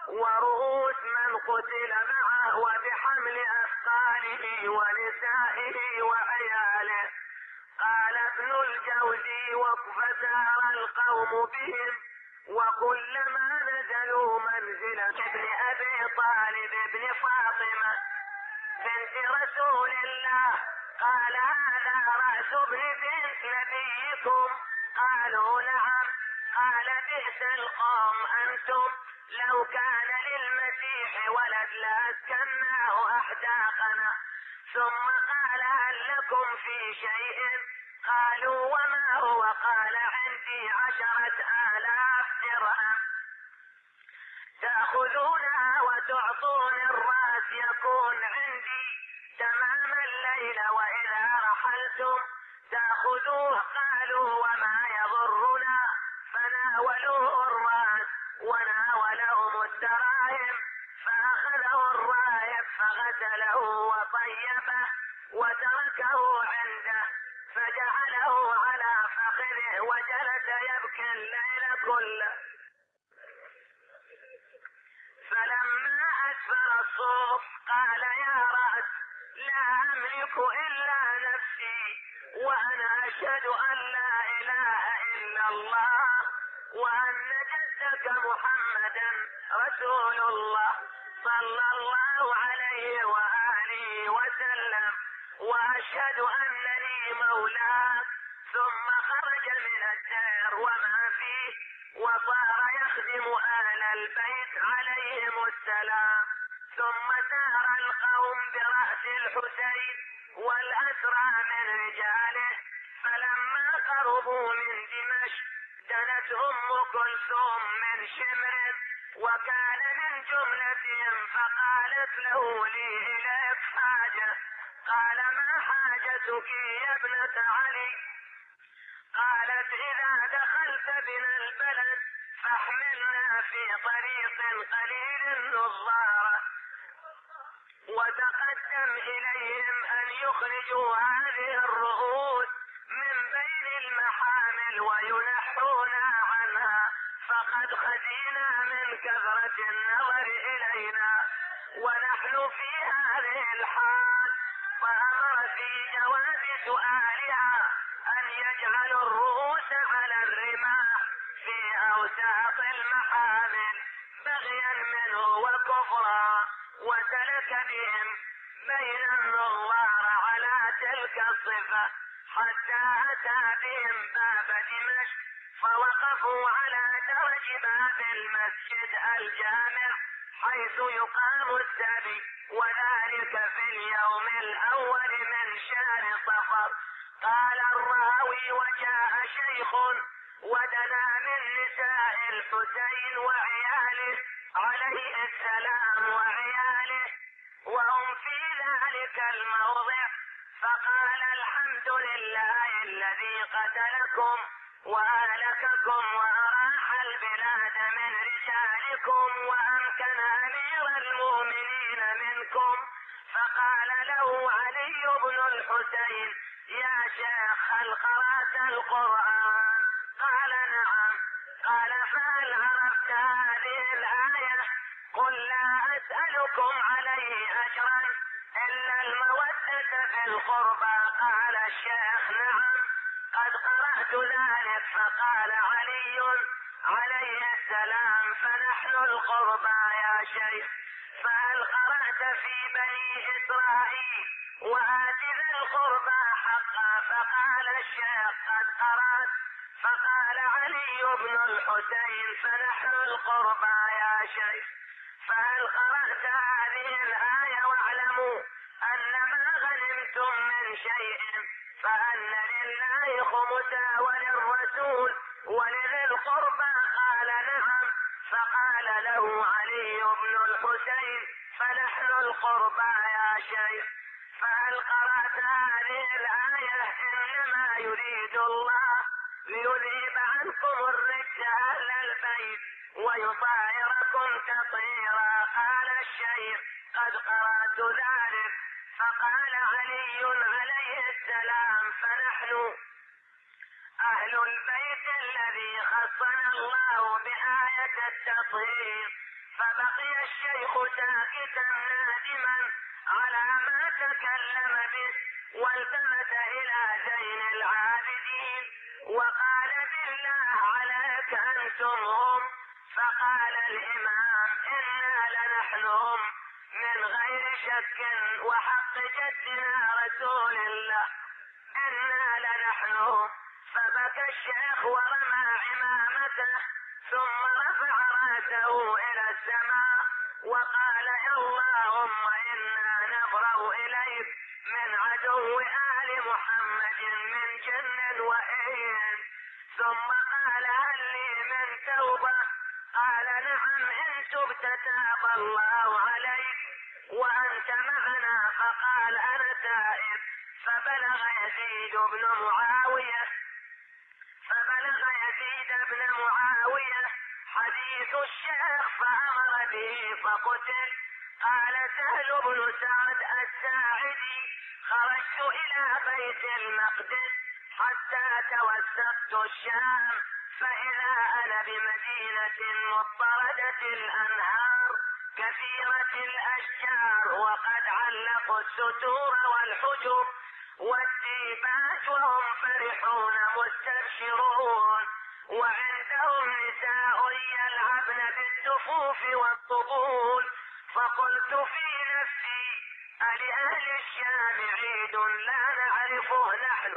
A: ورؤوس من قتل معه وبحمل أثقاله ونسائه وعياله. قال ابن الجوزي وفسار القوم بهم وكلما نزلوا منزلة ابن أبي طالب ابن فاطمة بنت رسول الله. قال هذا رأس ابن بنت نبيكم؟ قالوا نعم. قال بئس القوم أنتم لو كان للمسيح ولد لأسكناه أحداقنا ثم قال هل لكم في شيء؟ قالوا وما هو؟ قال عندي عشرة آلاف درهم. تأخذونها وتعطون الرأس يكون عندي تمام الليل وإذا رحلتم تأخذوه؟ قالوا وما فناولوه الرأس وناولهم الدراهم. فأخذه الراهب فغسله وطيبه وتركه عنده فجعله على فخذه وجلس يبكي الليل كله. فلما أسفر الصوف قال يا رأس لا أملك إلا نفسي وأنا أشهد أن لا إله إلا الله. وأن جدك محمدا رسول الله صلى الله عليه وآله وسلم. وأشهد أنني مولاك. ثم خرج من الدار وما فيه. وصار يخدم آل البيت عليهم السلام. ثم سار القوم برأس الحسين والأسرى من رجاله. فلما قربوا من دمشق دنت أم كلثوم من شمر وكان من جملتهم فقالت له لي إليك حاجة. قال ما حاجتك يا ابنة علي؟ قالت إذا دخلت بنا البلد فاحملنا في طريق قليل النظارة. وتقدم إليهم أن يخرجوا هذه الرؤوس. المحامل وينحونا عنها. فقد خزينا من كثرة النظر إلينا. ونحن في هذه الحال. فأمر في جواز سؤالها أن يجعلوا الرؤوس على الرماح في أوساط المحامل. بغيا منه وكفرا وسلك بهم بين النظار على تلك الصفة. حتى أتى بهم باب دمشق فوقفوا على درج باب المسجد الجامع حيث يقام السبي وذلك في اليوم الأول من شهر صفر. قال الراوي وجاء شيخ ودنا من نساء الحسين وعياله عليه السلام وعياله وهم في ذلك الموضع. فقال الحمد لله الذي قتلكم وأهلككم وأراح البلاد من رجالكم وأمكن أمير المؤمنين منكم. فقال له علي بن الحسين يا شيخ هل قرأت القرآن؟ قال نعم. قال فهل عرفت هذه الآية؟ قل لا أسألكم عليه أجرا. إلا المودة في القربى قال الشيخ نعم قد قرأت ذلك فقال علي عليه السلام فنحن القربى يا شيخ. فهل قرأت في بني إسرائيل؟ وآت ذا القربى حقا؟ فقال الشيخ قد قرأت. فقال علي بن الحسين فنحن القربى يا شيخ. فهل قرأت هذه الآية؟ واعلموا أن ما غنمتم من شيء فأن لله خمسا وللرسول ولذي القربى قال نعم فقال له علي بن الحسين فنحن القربى يا شيخ. فهل قرأت هذه الآية إنما يريد الله ليذهب عنكم الرجس أهل البيت ويطهركم تطهيرا قال الشيخ قد قرأت ذلك. فقال علي عليه السلام فنحن أهل البيت الذي خصنا الله بآية التطهير. فبقي الشيخ ساكتا نادما على ما تكلم به والتفت إلى زين العابدين وقال بالله عليك أنتم. هم فقال الإمام إنا لنحن هم من غير شك وحق جدنا رسول الله. إنا لنحن. هم فبكى الشيخ ورمى عمامته ثم رفع رأسه إلى السماء وقال اللهم إنا نبرأ إليك من عدو آل محمد من جن وإن ثم قال هل لي من توبة؟ قال نعم إن تبت تاب الله عليك وأنت معنا فقال أنا تائب. فبلغ يزيد بن معاوية فبلغ يزيد بن معاوية حديث الشيخ فأمر به فقتل. قال سهل بن سعد الساعدي خرجت إلى بيت المقدس حتى توسطت الشام فإذا أنا بمدينة مضطردة الأنهار كثيرة الأشجار وقد علقوا الستور والحجر والديبات وهم فرحون مستبشرون وعندهم نساء يلعبن بالدفوف والطبول فقلت في نفسي ألأهل الشام عيد لا نعرفه نحن.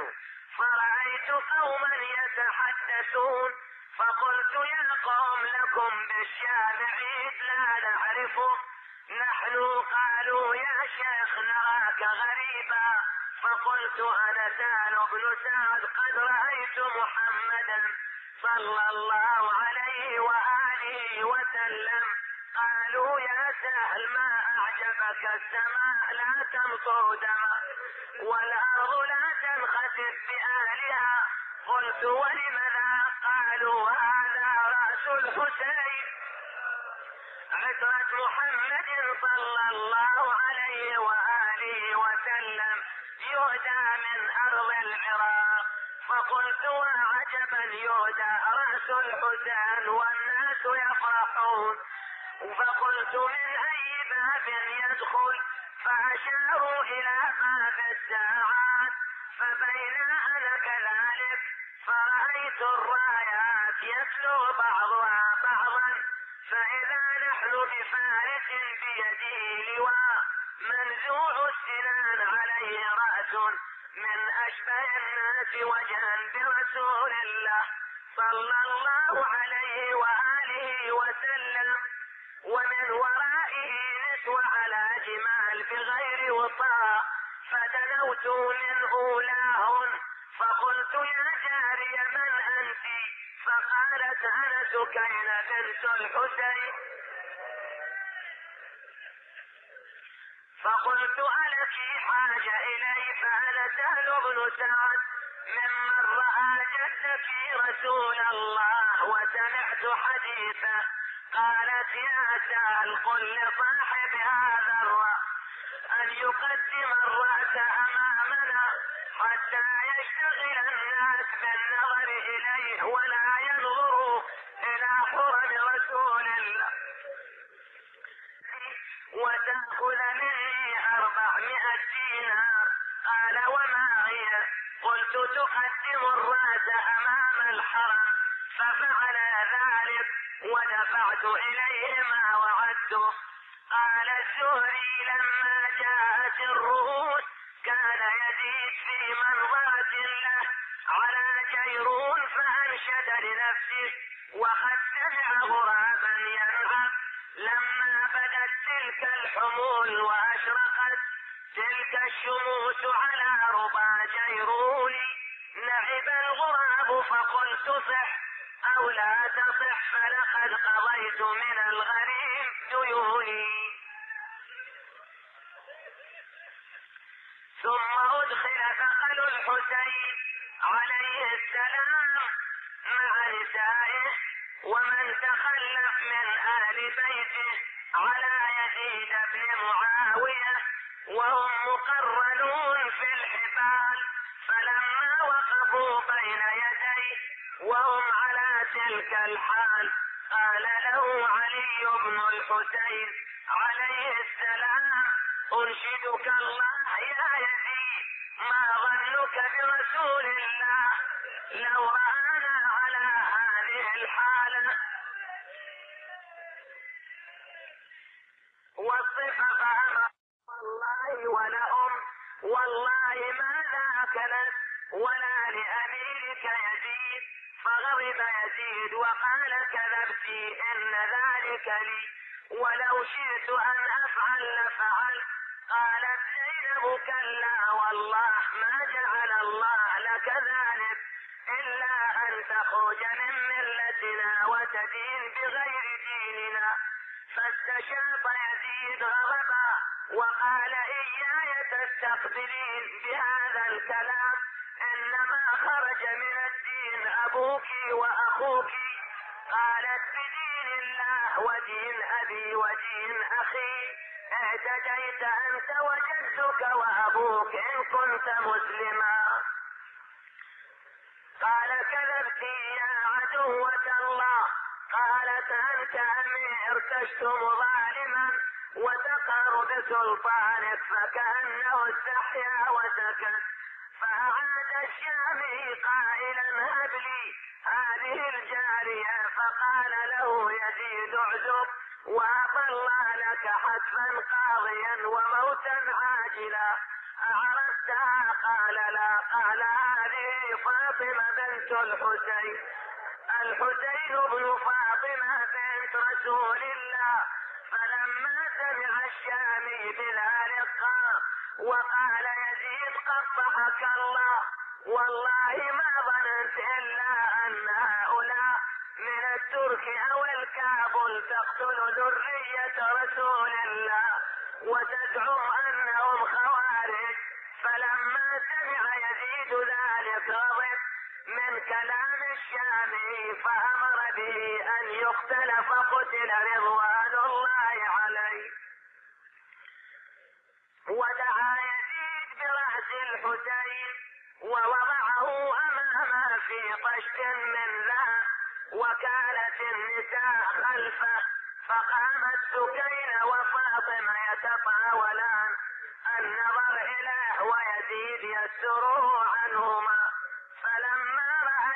A: فرأيت قوما يتحدثون فقلت يا قوم لكم بالشام عيد لا نعرفه. نحن قالوا يا شيخ نراك غريبا. فقلت أنا سال بن سعد قد رأيت محمدا صلى الله عليه وآله وسلم. قالوا يا سهل ما أعجبك السماء لا تمطر دما والارض لا تنخسف باهلها قلت ولماذا؟ قالوا هذا رأس الحسين. عترة محمد صلى الله عليه وآله وسلم يهدى من أرض العراق. فقلت وعجبا يهدى رأس الحسين والناس يفرحون. فقلت من أي باب يدخل؟ فأشاروا إلى باب الساعات فبين أنا كذلك. فرأيت الرايات يتلو بعضها بعضا فإذا نحن بفارس بيده لواء منزوع السنان عليه رأس من أشبه الناس وجها برسول الله. صلى الله عليه وآله وسلم. ومن ورائه نسوة على جمال بغير وطاء فدنوت من أولاهن فقلت يا جارية من أنت؟ فقالت أنا سكينة بنت الحسين. فقلت ألك حاجة إلي؟ فأنا سهل بن سعد. ممن رأى جدك رسول الله وسمعت حديثه. قالت يا سهل قل لصاحب هذا الرأس أن يقدم الرأس أمامنا حتى يشتغل الناس بالنظر إليه ولا ينظروا إلى حرم رسول الله. وتأخذ مني أربعمائة دينار. قال وما هي؟ قلت تقدم الرأس أمام الحرم. ففعل ذلك ودفعت إليه ما وعدته. قال الزهري لما جاءت الرؤوس كان يزيد في منظرة له على جيرون فأنشد لنفسه وقد سمع غرابا ينهب لما بدت تلك الحمول وأشرقت تلك الشموس على ربا جيرون نعب الغراب فقلت صح أو لا تصح فلقد قضيت من الغريب ديوني ثم أدخل ثقل الحسين. عليه السلام مع نسائه ومن تخلف من أهل بيته. على يزيد بن معاوية وهم مقرنون في الحبال. فلما وقفوا بين يديه وهم على تلك الحال قال له علي بن الحسين عليه السلام انشدك الله يا يزيد ما ظنك برسول الله؟ لو رآنا على هذه الحاله والصفة فأمر والله ولأم والله ما ذاكلت ولا لأميرك يزيد فغضب يزيد وقال كذبت إن ذلك لي. ولو شئت أن أفعل لفعلت قالت زينب كلا والله ما جعل الله لك ذلك إلا أن تخرج من ملتنا وتدين بغير ديننا. فاستشاط يزيد غضبا وقال إياي تستقبلين بهذا الكلام إنما خرج من الدين أبوك وأخوك. قالت بدين الله ودين أبي ودين أخي. اهتديت أنت وجدك وأبوك إن كنت مسلما. قال كذبت يا عدوة الله. قالت أنت أمير تشتم ظالما وتقهر بسلطانك فكأنه استحيا وسكت فأعاد الشامي قائلا هب لي هذه الجارية. فقال له يزيد اعذر وأطلع لك حتفا قاضيا وموتا عاجلا. أعرفتها؟ قال لا. قال هذه فاطمة بنت الحسين. الحسين بن فاطمة بنت رسول الله فلما سمع الشامي بذلك قام وقال يزيد قبحك الله والله ما ظننت إلا أن هؤلاء من الترك أو الكابل تقتل ذرية رسول الله وتزعم أنهم خوارج. فلما سمع يزيد ذلك غضب من كلام الشامي فامر به ان يقتل فقتل رضوان الله عليه. ودعا يزيد برأس الحسين ووضعه امامه في طشت من ذهب وكانت النساء خلفه. فقامت سكينة وفاطمة يتطاولان النظر إليه ويزيد يستره عنهما.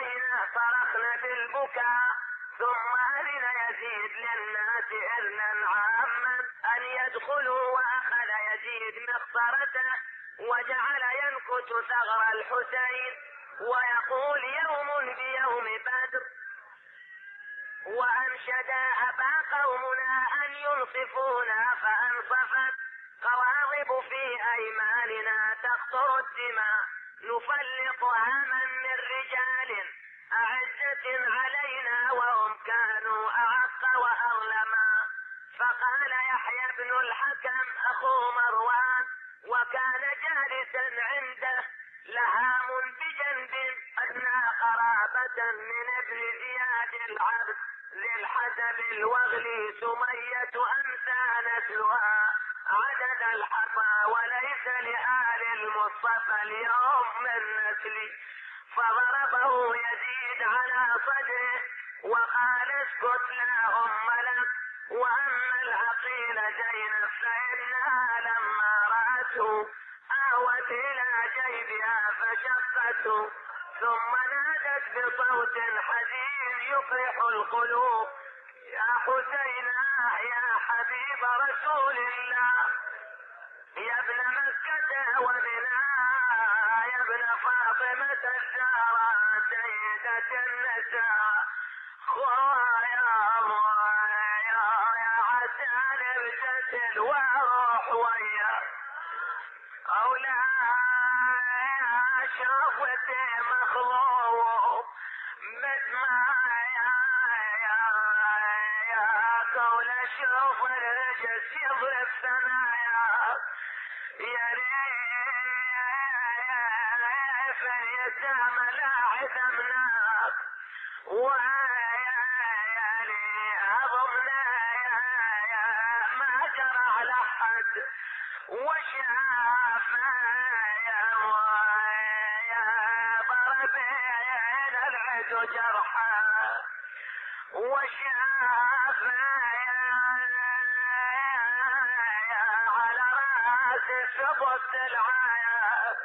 A: رأينا صرخنا بالبكاء ثم أذن يزيد للناس إذنا عاما أن يدخلوا وأخذ يزيد مخصرته وجعل ينكت ثغر الحسين ويقول يوم بيوم بدر وأنشد أبا قومنا أن ينصفونا فأنصفت قواضب في أيماننا تقطر الدماء. نفلقها من من رجال أعزة علينا وهم كانوا أعق وأظلما فقال يحيى بن الحكم أخو مروان وكان جالسا عنده لهام بجنب أدنى قرابة من ابن زياد العبد للحسب الوغلي سمية أمسى نسلها عدد الحصى وليس لآل المصطفى اليوم من نسلي فضربه يزيد على صدره وقال اسكت لا أم لك. وأما العقيل زينب فإنها لما رأته آوت إلى جيبها فشقته. ثم نادت بصوت حزين يفرح القلوب. يا حسين يا حبيب رسول الله. يا ابن مكة وبنا يا ابن فاطمة الزهراء سيدة النساء. خويا يا يا عسى نبتسل وأروح وياك أولاي شوفتي مخلوق مثل ما يا أشوف الرجس يضرب ثنايا يا ريت يتامى لا عدمناك ويا يا لي أضمنا يا ما جرى على حد وشاف يا يا ضربين العد جرحا وشاف يا سبط العايا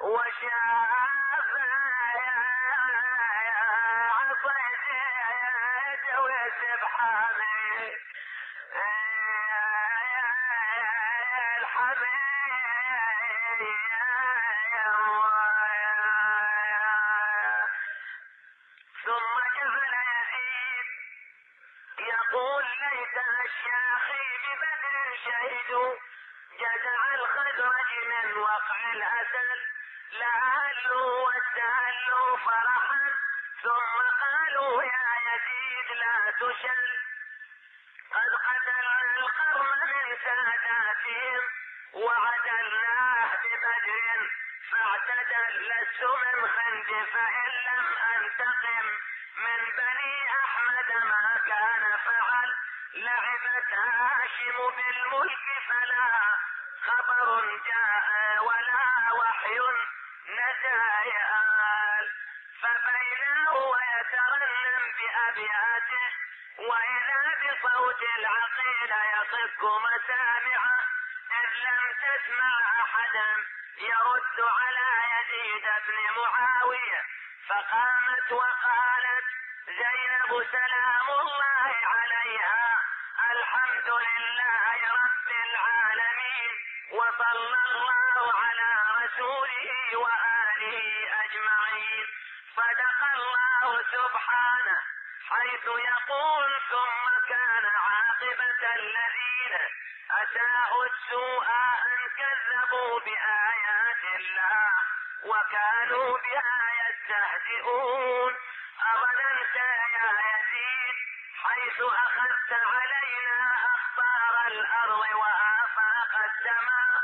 A: وشاف يا يا عصيت وسبحاني ثم جعل يزيد يقول ليت الشاخي ببدر شهدوا جزع الخزرج من وقع الأسل لعلوا واستهلوا فرحا ثم قالوا يا يزيد لا تشل. قد قتلنا القرن من ساداتهم وعدلناه ببدر فاعتدل لست من خند فإن لم أنتقم. من بني أحمد ما كان فعل لعبت هاشم بالملك فلا. خبر جاء ولا وحي نزايا فبينه ويترنم بأبياته وإذا بصوت العقيل يصك مسامعه إذ لم تسمع أحدا يرد على يزيد بن معاوية. فقامت وقالت زينب سلام الله عليها. الحمد لله رب العالمين وصلى الله على رسوله وآله أجمعين. صدق الله سبحانه حيث يقول ثم كان عاقبة الذين أساءوا السوء أن كذبوا بآيات الله وكانوا بها يستهزئون. أظننت يا يزيد. حيث أخذت علينا أخبار الأرض وآفاق السماء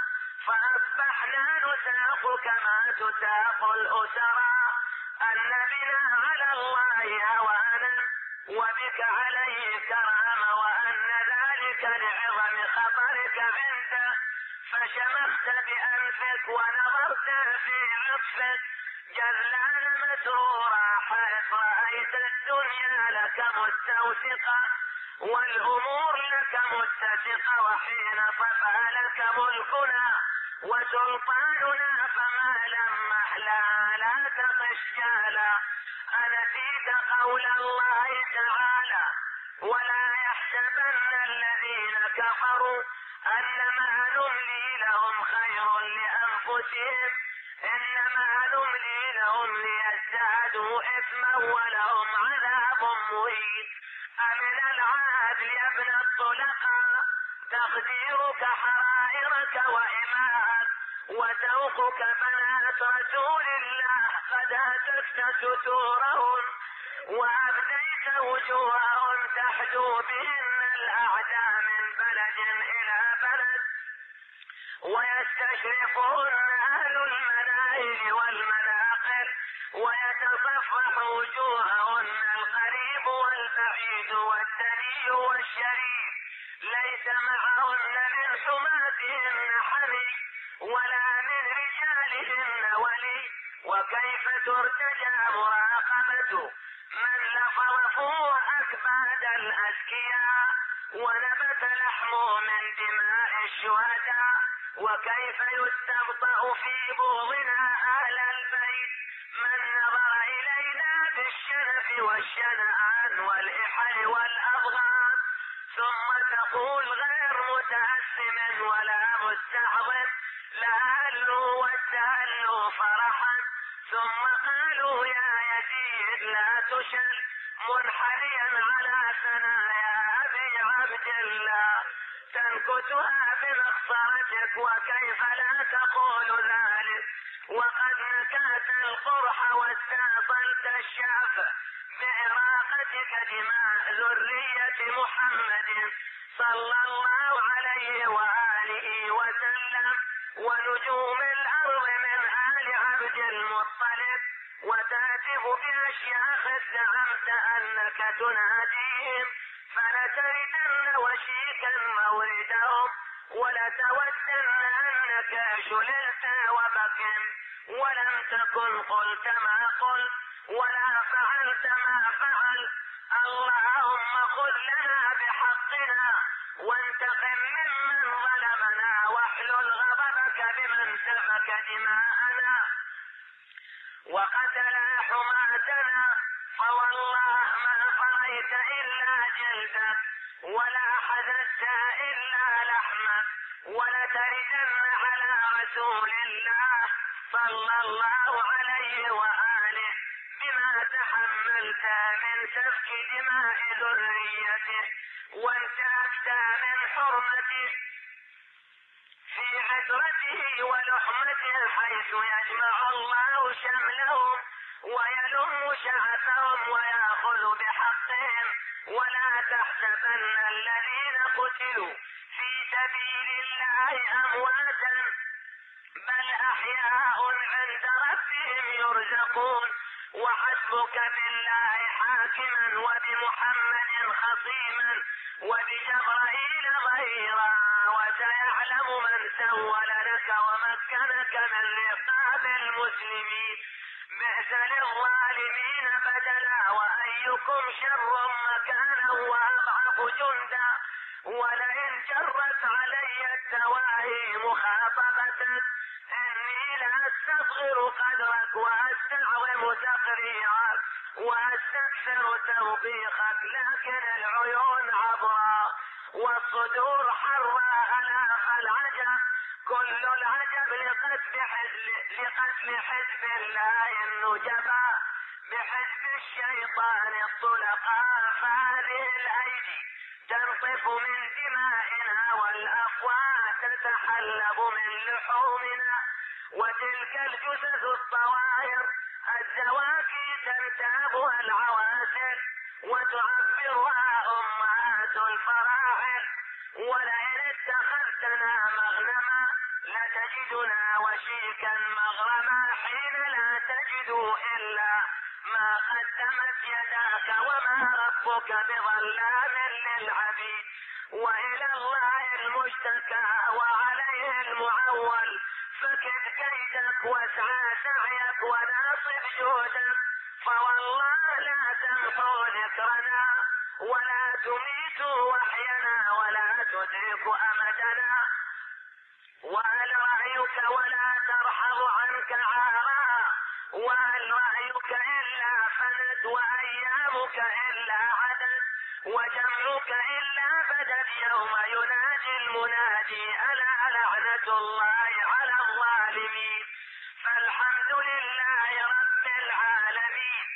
A: فأصبحنا نساق كما تساق الأسرى أن بنا على الله هوانا وبك عليه كرامة وأن ذلك لعظم خطرك عنده فشمخت بأنفك ونظرت في عطفك. جلال مسرورا حيث رأيت الدنيا لك مستوثقة والأمور لك متسقة. وحين صفى لك ملكنا وسلطاننا فما لمح لا لا تطش جالا أنسيت قول الله تعالى. ولا يحسبن الذين كفروا أنما نملي لهم خير لأنفسهم إنما نملي لهم ليزدادوا إثما ولهم عذاب مهين. أمن العادل يا ابن الطلقاء تقديرك حرائرك وإماءك وذوقك بنات رسول الله قد هتكت ستورهم. وأبديت وجوههم تحدو بهن الأعداء من بلد إلى بلد. ويستشرفهن أهل المناهل والمناقل ويتصفح وجوههن القريب والبعيد والدني والشريف. ليس معهن من حماتهن حمي ولا من رجالهن ولي. وكيف ترتجى مراقبة من لفظ فوق أكباد الأذكياء ونبت لحمه من دماء الشهداء وكيف يستبطأ في بغضنا أهل البيت؟ من نظر إلينا بالشنف والشنآن والإحل والأبغاض ثم تقول غير متأثم ولا مستحضر واستهلوا فرحا ثم قالوا يا يزيد لا تشل منحريا على ثنايا أبي عبد الله. تنكتها بمخصرتك وكيف لا تقول ذلك؟ وقد نكات القرح واستاصلت الشعب بإراقتك دماء ذرية محمد صلى الله عليه وآله وسلم. ونجوم الأرض من آل عبد المطلب وتهتف بأشياخ زعمت أنك تناديهم. فلتردن وشيكا موردهم ولتودن أنك شللت وبكم. ولم تكن قلت ما قلت ولا فعلت ما فعل. اللهم خذ لنا بحقنا وانتقم ممن ظلمنا واحلل غضبك بمن سفك دماءنا وقتل حماتنا فوالله ما فريت الا جلدك ولا حدثت الا لحمك ولتردن على رسول الله صلى الله عليه واله بما تحملت من سفك دماء ذريته وانتهكت من حرمته. في عترته ولحمته حيث يجمع الله شملهم ويلم شعثهم ويأخذ بحقهم. ولا تحسبن الذين قتلوا في سبيل الله أمواتا. بل أحياء عند ربهم يرزقون. وحسبك بالله حاكما وبمحمد خصيما وبجبرائيل ظهيرا وسيعلم من سول لك ومكنك من رقاب المسلمين. بئس للظالمين بدلا. وأيكم شر مكانا وأضعف جندا. ولئن جرت علي التواهي مخاطبة إني لأستصغر قدرك وأستعظم تقريرك وأستكثر توبيخك لكن العيون عبرا والصدور حرا ألاخ العجب كل العجب لقتل لقتل حزب الله النجبا بحزب الشيطان الطلقاء فهذه الأيدي. تنطف من دمائنا والأفواه تتحلب من لحومنا. وتلك الجثث الطواهر الزواكي تنتابها العواسل وتعبرها أمهات الفراعل ولئن اتخذتنا مغنما لتجدنا وشيكا مغرما حين لا تجد إلا ما قدمت يداك وما ربك بظلام للعبيد. وإلى الله المشتكى وعليه المعول. فكد كيدك واسعى سعيك وناصب جودك فوالله لا تمحو ذكرنا ولا تميت وحينا ولا تدرك أمدنا. وهل رأيك ولا ترحض عنك عارا؟ وهل رأيك إلا فنت وأيامك إلا عدد؟ وجمعك إلا بدت يوم ينادي المنادي ألا لعنة الله على الظالمين؟ فالحمد لله رب العالمين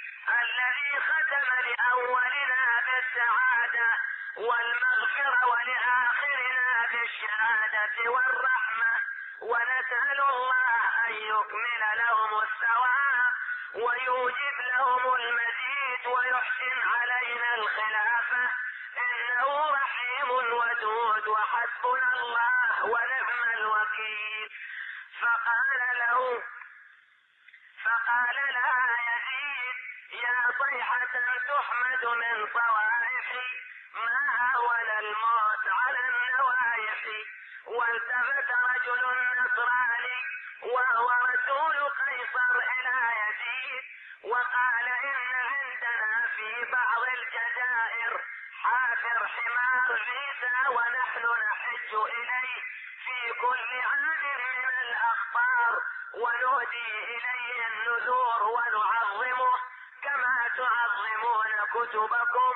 A: الذي ختم لأولنا بالسعادة والمغفرة ولآخرنا بالشهادة والرحمة. ونسأل الله أن يكمل لهم الثواب ويوجب لهم المزيد ويحسن علينا الخلافة. إنه رحيم ودود وحسبنا الله ونعم الوكيل. فقال له فقال لها يزيد يا صيحة تحمد من صوائحي ما هون الموت على النوايح والتفت رجل نصراني وهو رسول قيصر إلى يزيد وقال إن عندنا في بعض الجزائر حافر حمار عيسى ونحن نحج إليه. في كل عام من الأخطار ونهدي إليه النذور ونعظمه كما تعظمون كتبكم.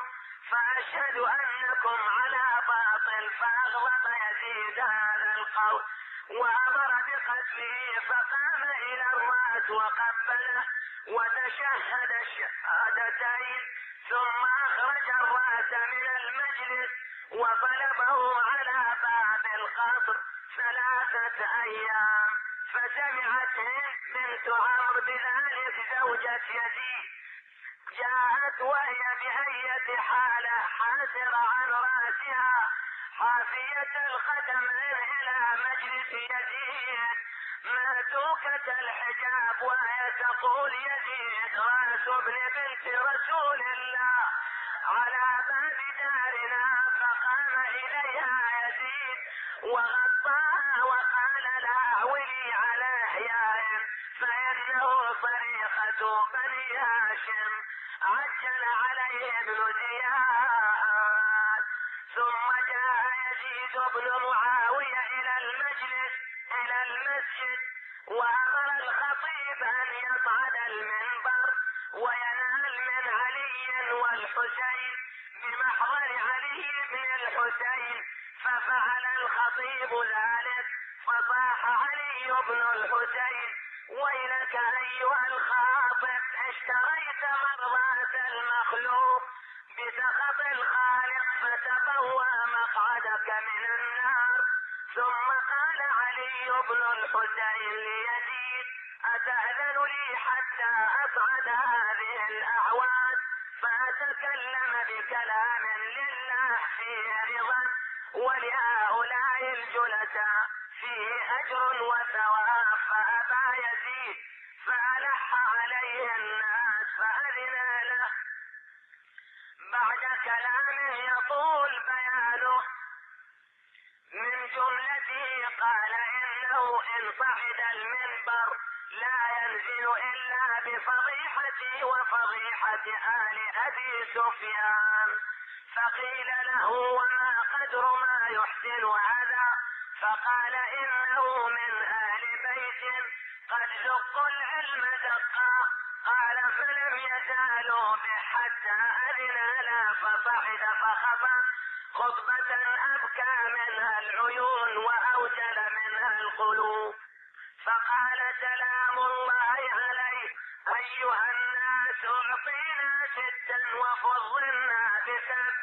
A: فأشهد أنكم على باطل فأغضب يزيد هذا القول. وأمر بقتله فقام إلى الرأس وقبله وتشهد الشهادتين. ثم أخرج الرأس من المجلس وطلبه على باب القصر ثلاثة أيام. فسمعت هند بنت عمرو بذلك زوجة يزيد. جاءت وهي بأية حالة حاسرة عن رأسها حافية الختمين إلى مجلس يزيد ماتوكة الحجاب وهي تقول يزيد رأس ابن بنت رسول الله. على باب دارنا فقام إليها يزيد وغطاها وقال لا ولي على إحياء فإنه صريخة بني هاشم. عجل عليه ابن زياد ثم جاء يزيد بن معاوية إلى المجلس إلى المسجد وأمر الخطيب أن يصعد المنبر وينال من علي والحسين بمحضر علي بن الحسين. ففعل الخطيب ذلك فصاح علي بن الحسين. ويلك أيها الخاطب اشتريت مرضاة المخلوق بسخط الخالق فتبوى مقعدك من النار. ثم قال علي بن الحسين ليزيد أتأذن لي حتى أصعد هذه الأعواد؟ فأتكلم بكلام لله فيه رضا ولهؤلاء الجلساء فيه أجر وثواب فأبى يزيد فألح عليه الناس فأذن له بعد كلام يطول بيانه من جملته قال إنه إن صعد المنبر لا ينزل إلا بفضيحتي آل أبي سفيان. فقيل له وما قدر ما يحسن هذا؟ فقال إنه من أهل بيت قد زقوا العلم دقا. قال فلم يزالوا به حتى أذن لا فصعد فخفى. خطبة أبكى منها العيون وأوجل منها القلوب. فقال سلام الله عليه أيها الناس أعطينا ستا وفضلنا بسبب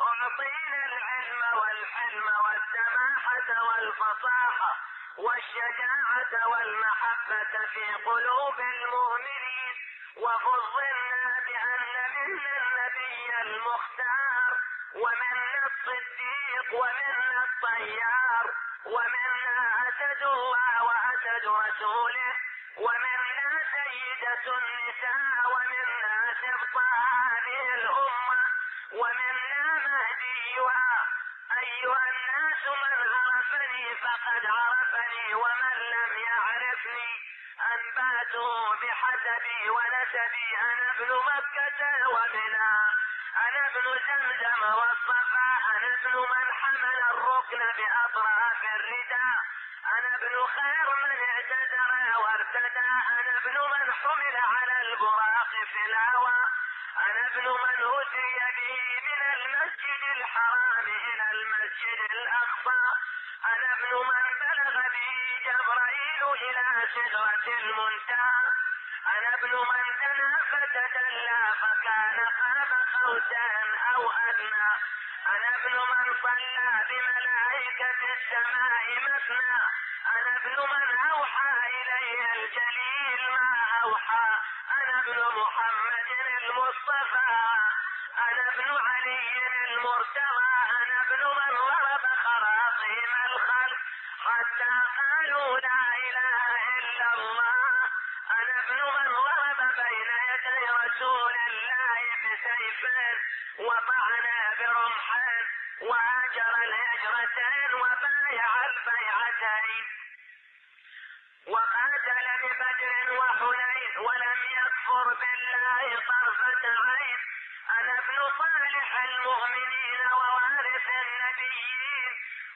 A: أعطينا العلم والحلم والسماحة والفصاحة والشجاعة والمحبة في قلوب المؤمنين. وفضلنا بأن منا النبي المختار. ومنا الصديق ومنا الطيار ومنا أسد الله وأسد رسوله ومنا سيدة النساء ومنا سبط هذه الأمة ومنا مهديها أيها الناس من عرفني فقد عرفني ومن لم يعرفني. أنباته بحسبي ونسبي. أنا ابن مكة ومنى. أنا ابن زمزم والصفا أنا ابن من حمل الركن بأطراف الرداء. أنا ابن خير من اعتذر وارتدى. أنا ابن من حمل على البراق في الهوى. أنا ابن من أتي به من المسجد الحرام إلى المسجد الأقصى. أنا ابن من بلغ به جبرائيل إلى سدرة المنتهى. أنا ابن من دنا فتدلى فكان قوسين أو أدنى. أنا ابن من صلى بملائكة السماء مثنى. أنا ابن من أوحى إلي الجليل ما أوحى. أنا ابن محمد المصطفى. أنا ابن علي المرتضى. أنا ابن من ضرب خراطيم الخلق. حتى قالوا لا إله إلا الله. ابن من ضرب بين يدي رسول الله بسيف وطعن برمح وهاجر الهجرتين وبايع البيعتين وقاتل ببدر وحنين ولم يكفر بالله طرفة عين أنا ابن صالح المؤمنين ووارث النبيين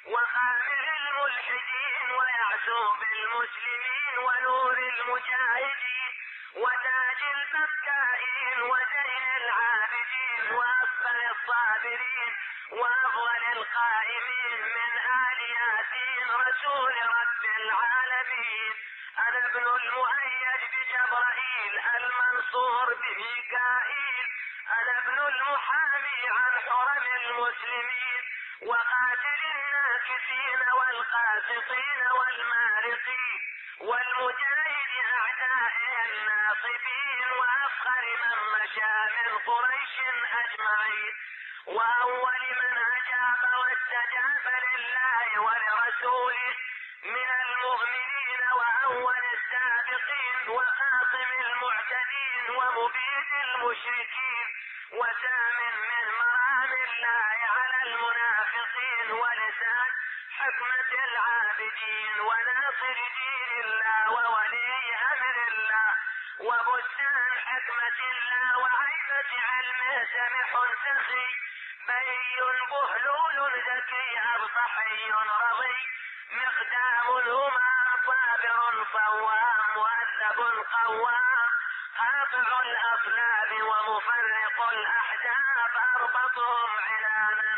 A: وخامر الملحدين ويعسوب المسلمين ونور المجاهدين وتاج البكائين وزين العابدين وأفضل الصابرين وأفضل القائمين من آل ياسين رسول رب العالمين. أنا ابن المؤيد بجبرائيل المنصور بميكائيل أنا ابن المحامي عن حرم المسلمين. وقاتل الناكسين والقاسطين والمارقين والمجاهد أعدائه الناصبين وأفخر من مشى من قريش أجمعين وأول من أجاب واستجاب لله ولرسوله من المؤمنين وأول السابقين وخاصم المعتدين ومبيد المشركين وسام من مرام الله على المنافقين ولسان حكمة العابدين وناصر دين الله وولي أمر الله وبستان حكمة الله وعيبة علمه سمح سخي بي بهلول ذكي أبطحي رضي مقدام الهما صابر صوام مؤدب قوام قاطع الأصلاب ومفرق الأحزاب أربطهم عنانا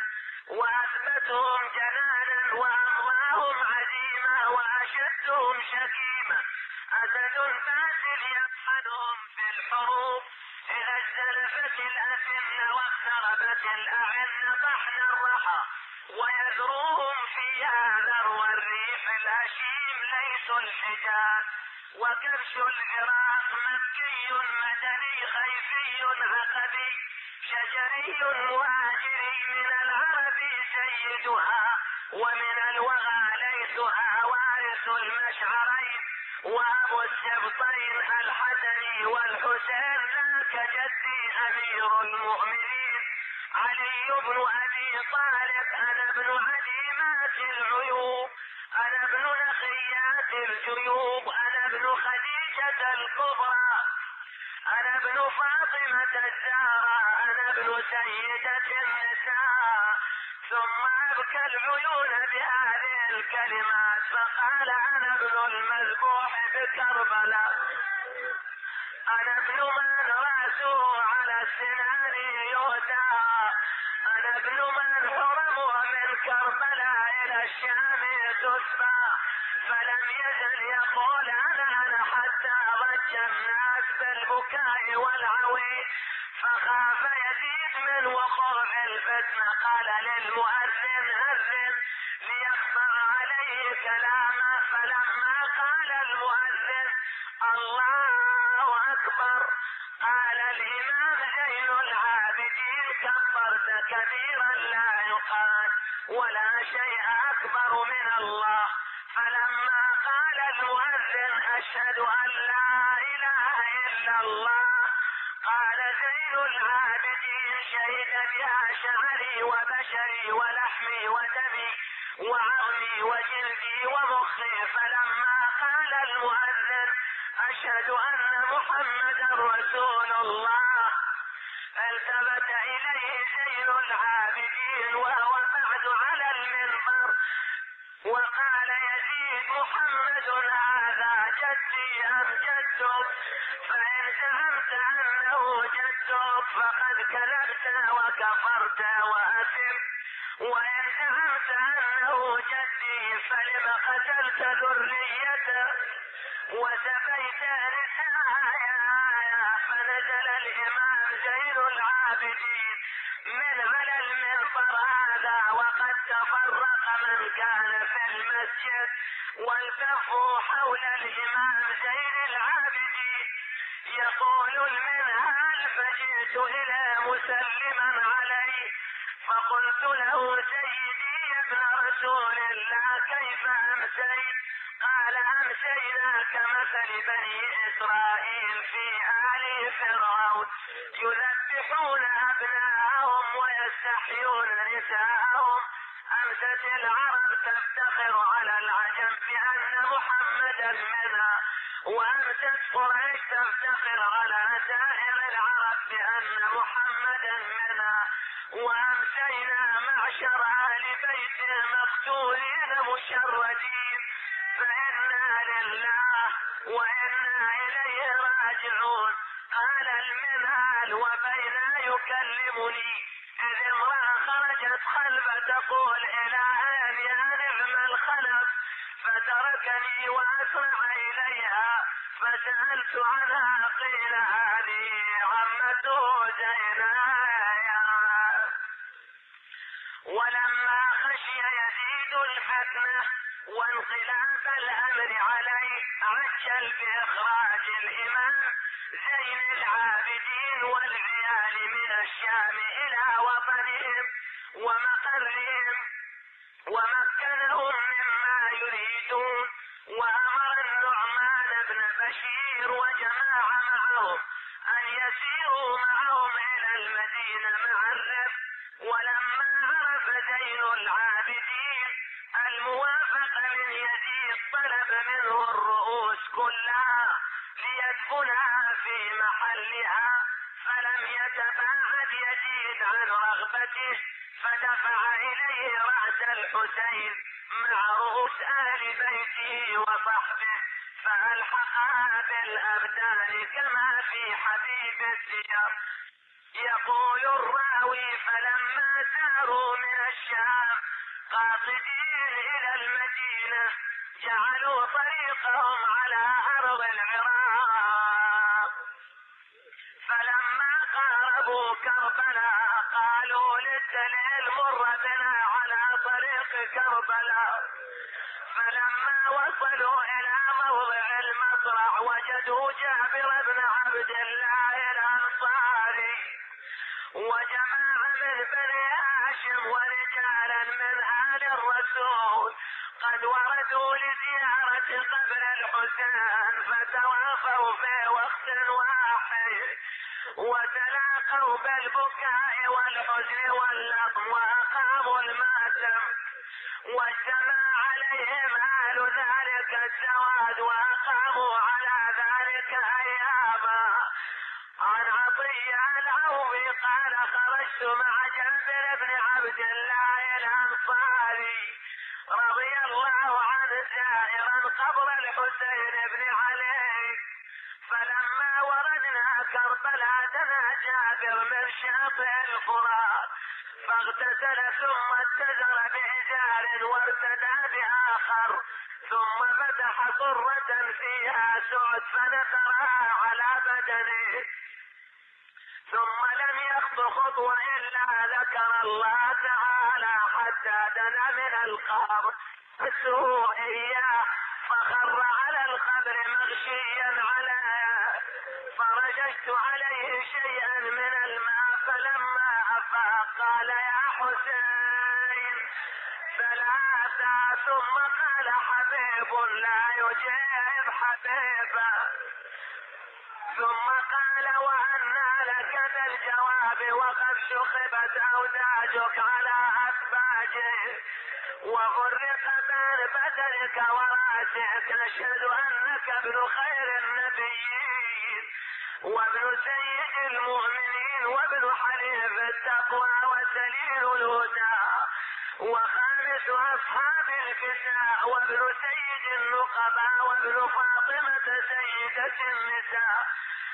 A: وأثبتهم جنانا وأقواهم عزيمة وأشدهم شكيمة أسد فاسد يطحنهم في الحروب. إذا ازدلفت الأسن واقتربت الأعن طحن الرحى. ويذروهم فيها ذرو الريح الهشيم ليس الحجاز وكبش العراق مكي مدني خيفي عقبي شجري مهاجري من العرب سيدها ومن الوغى ليسها وارث المشعرين وأبو السبطين الحسن والحسين ذاك جدي أمير المؤمنين. علي بن أبي طالب أنا ابن عديمات العيوب أنا ابن نخيات الجيوب أنا ابن خديجة الكبرى أنا ابن فاطمة الزهراء أنا ابن سيدة النساء. ثم أبكى العيون بهذه الكلمات فقال أنا ابن المذبوح بكربلاء. أنا ابن من راسه على السنان يهدى. أنا ابن من حرمه من كربلاء إلى الشام تسبى. فلم يزل يقول أنا أنا حتى ضج الناس بالبكاء والعويل فخاف يزيد من وقوع الفتنة قال للمؤذن أذن ليقطع عليه كلامه فلما قال المؤذن الله أكبر. قال الإمام زين العابدين كبرت كبيرا لا يقال ولا شيء أكبر من الله. فلما قال المؤذن أشهد أن لا إله إلا الله. قال زين العابدين شهد بها شعري وبشري ولحمي ودمي وعظمي وجلدي ومخي. فلما قال المؤذن أشهد أن محمدا رسول الله. التفت إليه زين العابدين وهو بعد على المنبر؟ وقال يزيد محمد هذا جدي أم جدك؟ فإن زعمت أنه جدك فقد كذبت وكفرت وأثم. وإن زعمت أنه جدي فلم قتلت ذريته؟ وسبيت نسايا فنزل الإمام زين العابدين. من على المنبر هذا وقد تفرق من كان في المسجد والتفوا حول الإمام زين العابدين يقول المنهل فجئت إلى مسلما عليه فقلت له سيدي يا ابن رسول الله كيف أمسيت؟ قال أمسينا كمثل بني إسرائيل في آل فرعون. يذبحون أبناءهم ويستحيون نساءهم. أمست العرب تفتخر على العجم بأن محمدا منها وأمست قريش تفتخر على سائر العرب بأن محمدا منها وأمسينا معشر أهل بيت مقتولين مشردين. فإنا لله وإنا إليه راجعون. قال المنهال وبينا يكلمني. إذ امرأة خرجت خلفة تقول إلى أين يا نعم الخلف فتركني وأسرع إليها. فسألت عنها قيل هذه عمته زينايا. ولما خشي يزيد الحكمة وانقلاب الأمر عليه عجل بإخراج الإمام زين العابدين والعيال من الشام إلى وطنهم ومقرهم ومكنهم مما يريدون وأمر النعمان بن بشير وجماعة معهم أن يسيروا معهم إلى المدينة مع الرفق ولما الرؤوس كلها ليدفنها في محلها فلم يتباعد يزيد عن رغبته فدفع إليه رأس الحسين مع رؤوس أهل بيته وصحبه فألحقها بالأبدان كما في حبيب السير يقول الراوي فلما ساروا من الشام قاصدين إلى المدينة جعلوا طريقهم على أرض العراق. فلما قاربوا كربلاء قالوا للدليل مر بنا على طريق كربلاء فلما وصلوا إلى موضع المصرع وجدوا جابر بن عبد الله الأنصاري وجماعة من بني هاشم ورجالا من الرسول الرسول. قد وردوا لزيارة قبر الحسين فتوافوا في وقت واحد. وتلاقوا بالبكاء والحزن واللطم وأقاموا الماتم واجتمع عليهم أهل ذلك السواد وأقاموا على ذلك أياما عن عطية العوفي قال خرجت مع جابر بن عبد الله الأنصاري رضي الله عنه سائرا قبر الحسين بن علي. فلما وردنا كربلاء دنا جابر من شاطئ الفرات فاغتسل ثم اتزر بحجار وارتدى بآخر. ثم فتح صرة فيها سعد فنثرها على بدنه. ثم لم يخط خطوة إلا ذكر الله تعالى حتى دنا من القبر فسوه إياه فخر على القبر مغشيا عليه فرججت عليه شيئا من الماء فلما أفاق قال يا حسين ثلاثة ثم قال حبيب لا يجيب حبيبا. ثم قال ذا الجواب وقد شخبت أوداجك على أسباجه وفرق بين بدنك وراسك. أشهد أنك ابن خير النبيين. وابن سيد المؤمنين. وابن حليف التقوى. وسليل الهدى. وخامس أصحاب الكساء وابن سيد النقباء. وابن فاطمة سيدة النساء.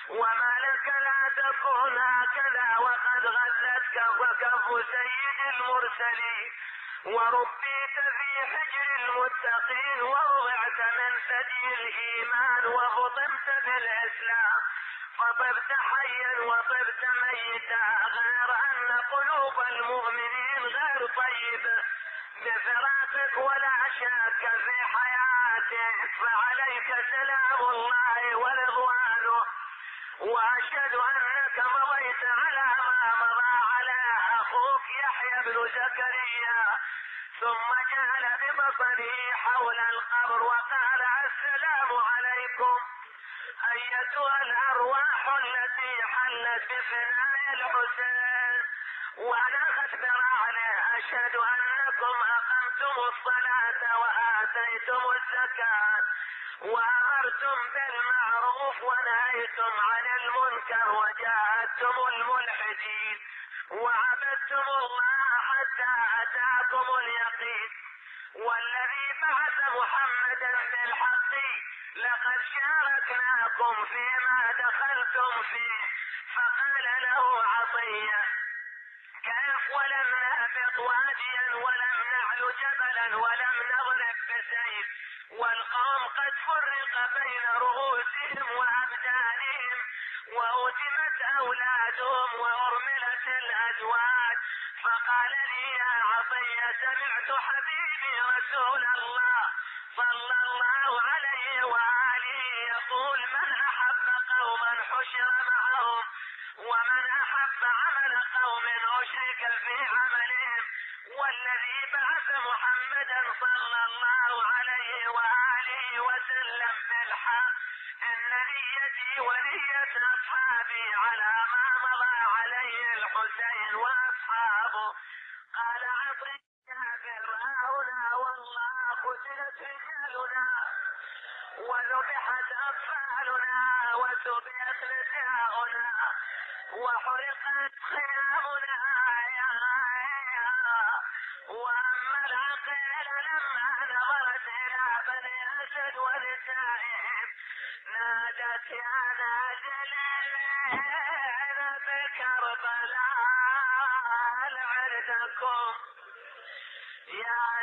A: وما لك لا تكون هكذا وقد غزتك وكف سيد المرسلين وربيت في حجر المتقين ووضعت من ثدي الإيمان وفطمت بالإسلام فطبت حيا وطبت ميتا غير أن قلوب المؤمنين غير طيبة بفراقك ولا شك في حياتك فعليك سلام الله ورضوانه وأشهد أنك مضيت على ما مضى على أخوك يحيى بن زكريا. ثم جعل ببصره حول القبر وقال السلام عليكم. أيتها الأرواح التي حلت بفناء الحسين. وأنا اخبر عليه أشهد أنكم أقمتم الصلاة وآتيتم وأمرتم بالمعروف ونهيتم عن المنكر وجاهدتم الملحدين وعبدتم الله حتى أتاكم اليقين والذي بعث محمدا بالحق لقد شاركناكم فيما دخلتم فيه فقال له عطية كيف ولم نهبط واديا ولم نعلو جبلا ولم نضرب بسيف والقوم قد فرق بين رؤوسهم وأبدانهم وأتمت أولادهم وأرملت الأزواج. فقال لي يا عطية سمعت حبيبي رسول الله صلى الله عليه وآله يقول من أحب قوما حشر معهم ومن أحب أشرك في عملهم والذي بعث محمدا صلى الله عليه وآله وسلم بالحق إن نيتي ونية أصحابي على ما مضى عليه الحسين وأصحابه. قال عطي قتلت رجالنا وذبحت أطفالنا وسبيت نساؤنا وحرقت خيامنا. يا يا وأما العقيل لما نظرت إلى بني أسد ونسائهم نادت يا ناجل بكربلاء لعرتكم يا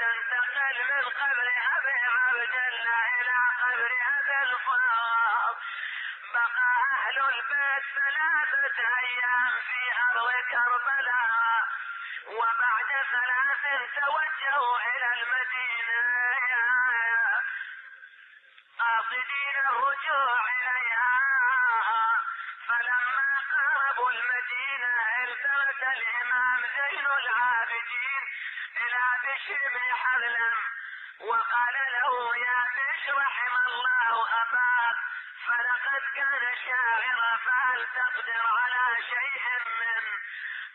A: تنتقل من قبر أبي عبد الله إلى قبر أبي الفاضل بقى أهل البيت ثلاثة أيام في أرض كربلاء وبعد ثلاث توجهوا إلى المدينة. قاصدين الرجوع إليها. فلما قربوا المدينة التمس الإمام زين العابدين إلى بشر بن حذلم وقال له يا بشر رحم الله أباك فلقد كان شاعرا فهل تقدر على شيء منه؟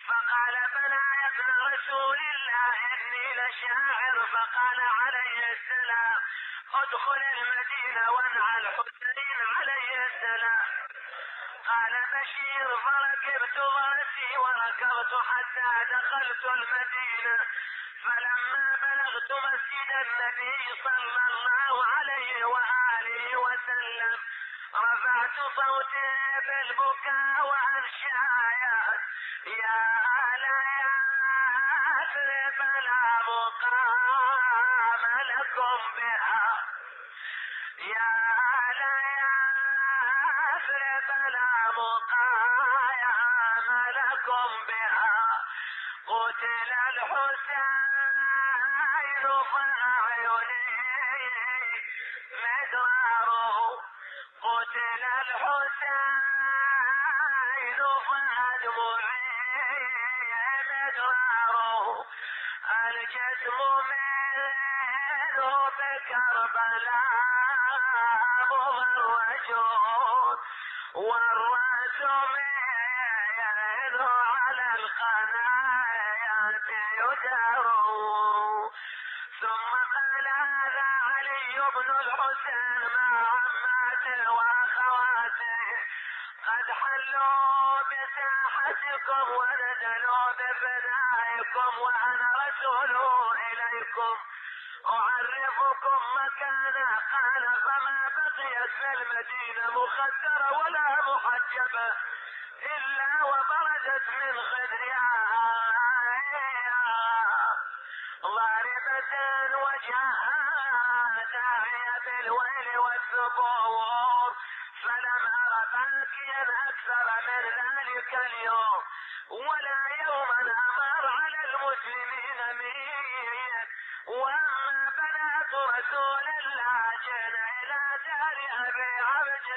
A: فقال بلى يا ابن رسول الله إني لشاعر فقال عليه السلام ادخل المدينة وانعى الحسين عليه السلام. قال بشير فركبت رأسي وركبت حتى دخلت المدينة فلما بلغت مسجد النبي صلى الله عليه وآله وسلم رفعت صوتي بالبكاء وانشايات يا آل يثرب لا مقام لكم بها. يا آل يثرب لا مقام لكم بها. قتل الحسين فأعيني مدرارة قتل الحسين فأدمعي مدراره الجسم منه بكربلاء مفرجون والرأس منه على القنايات يدار ثم قال هذا علي بن الحسين مع عماته واخواته قد حلوا بساحتكم ونزلوا بفدائكم وأنا رسول إليكم. أعرفكم مكانا. قال فما بقيت في المدينة مخدرة ولا محجبة إلا وبرزت من خدرها. ضاربة وجهها داعية بالويل والثبور فلم أر باكيا أكثر من ذلك اليوم ولا يوما أمر على المسلمين مين وأما بنات رسول الله جئنا إلى دار أبي عبد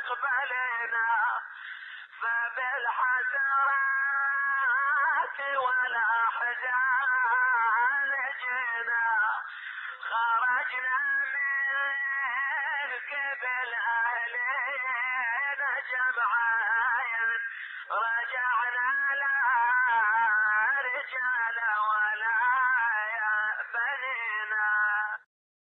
A: تقبلنا فبالحسرات والأحزان جينا. خرجنا من قبل أهلنا جمعايا رجعنا لا رجال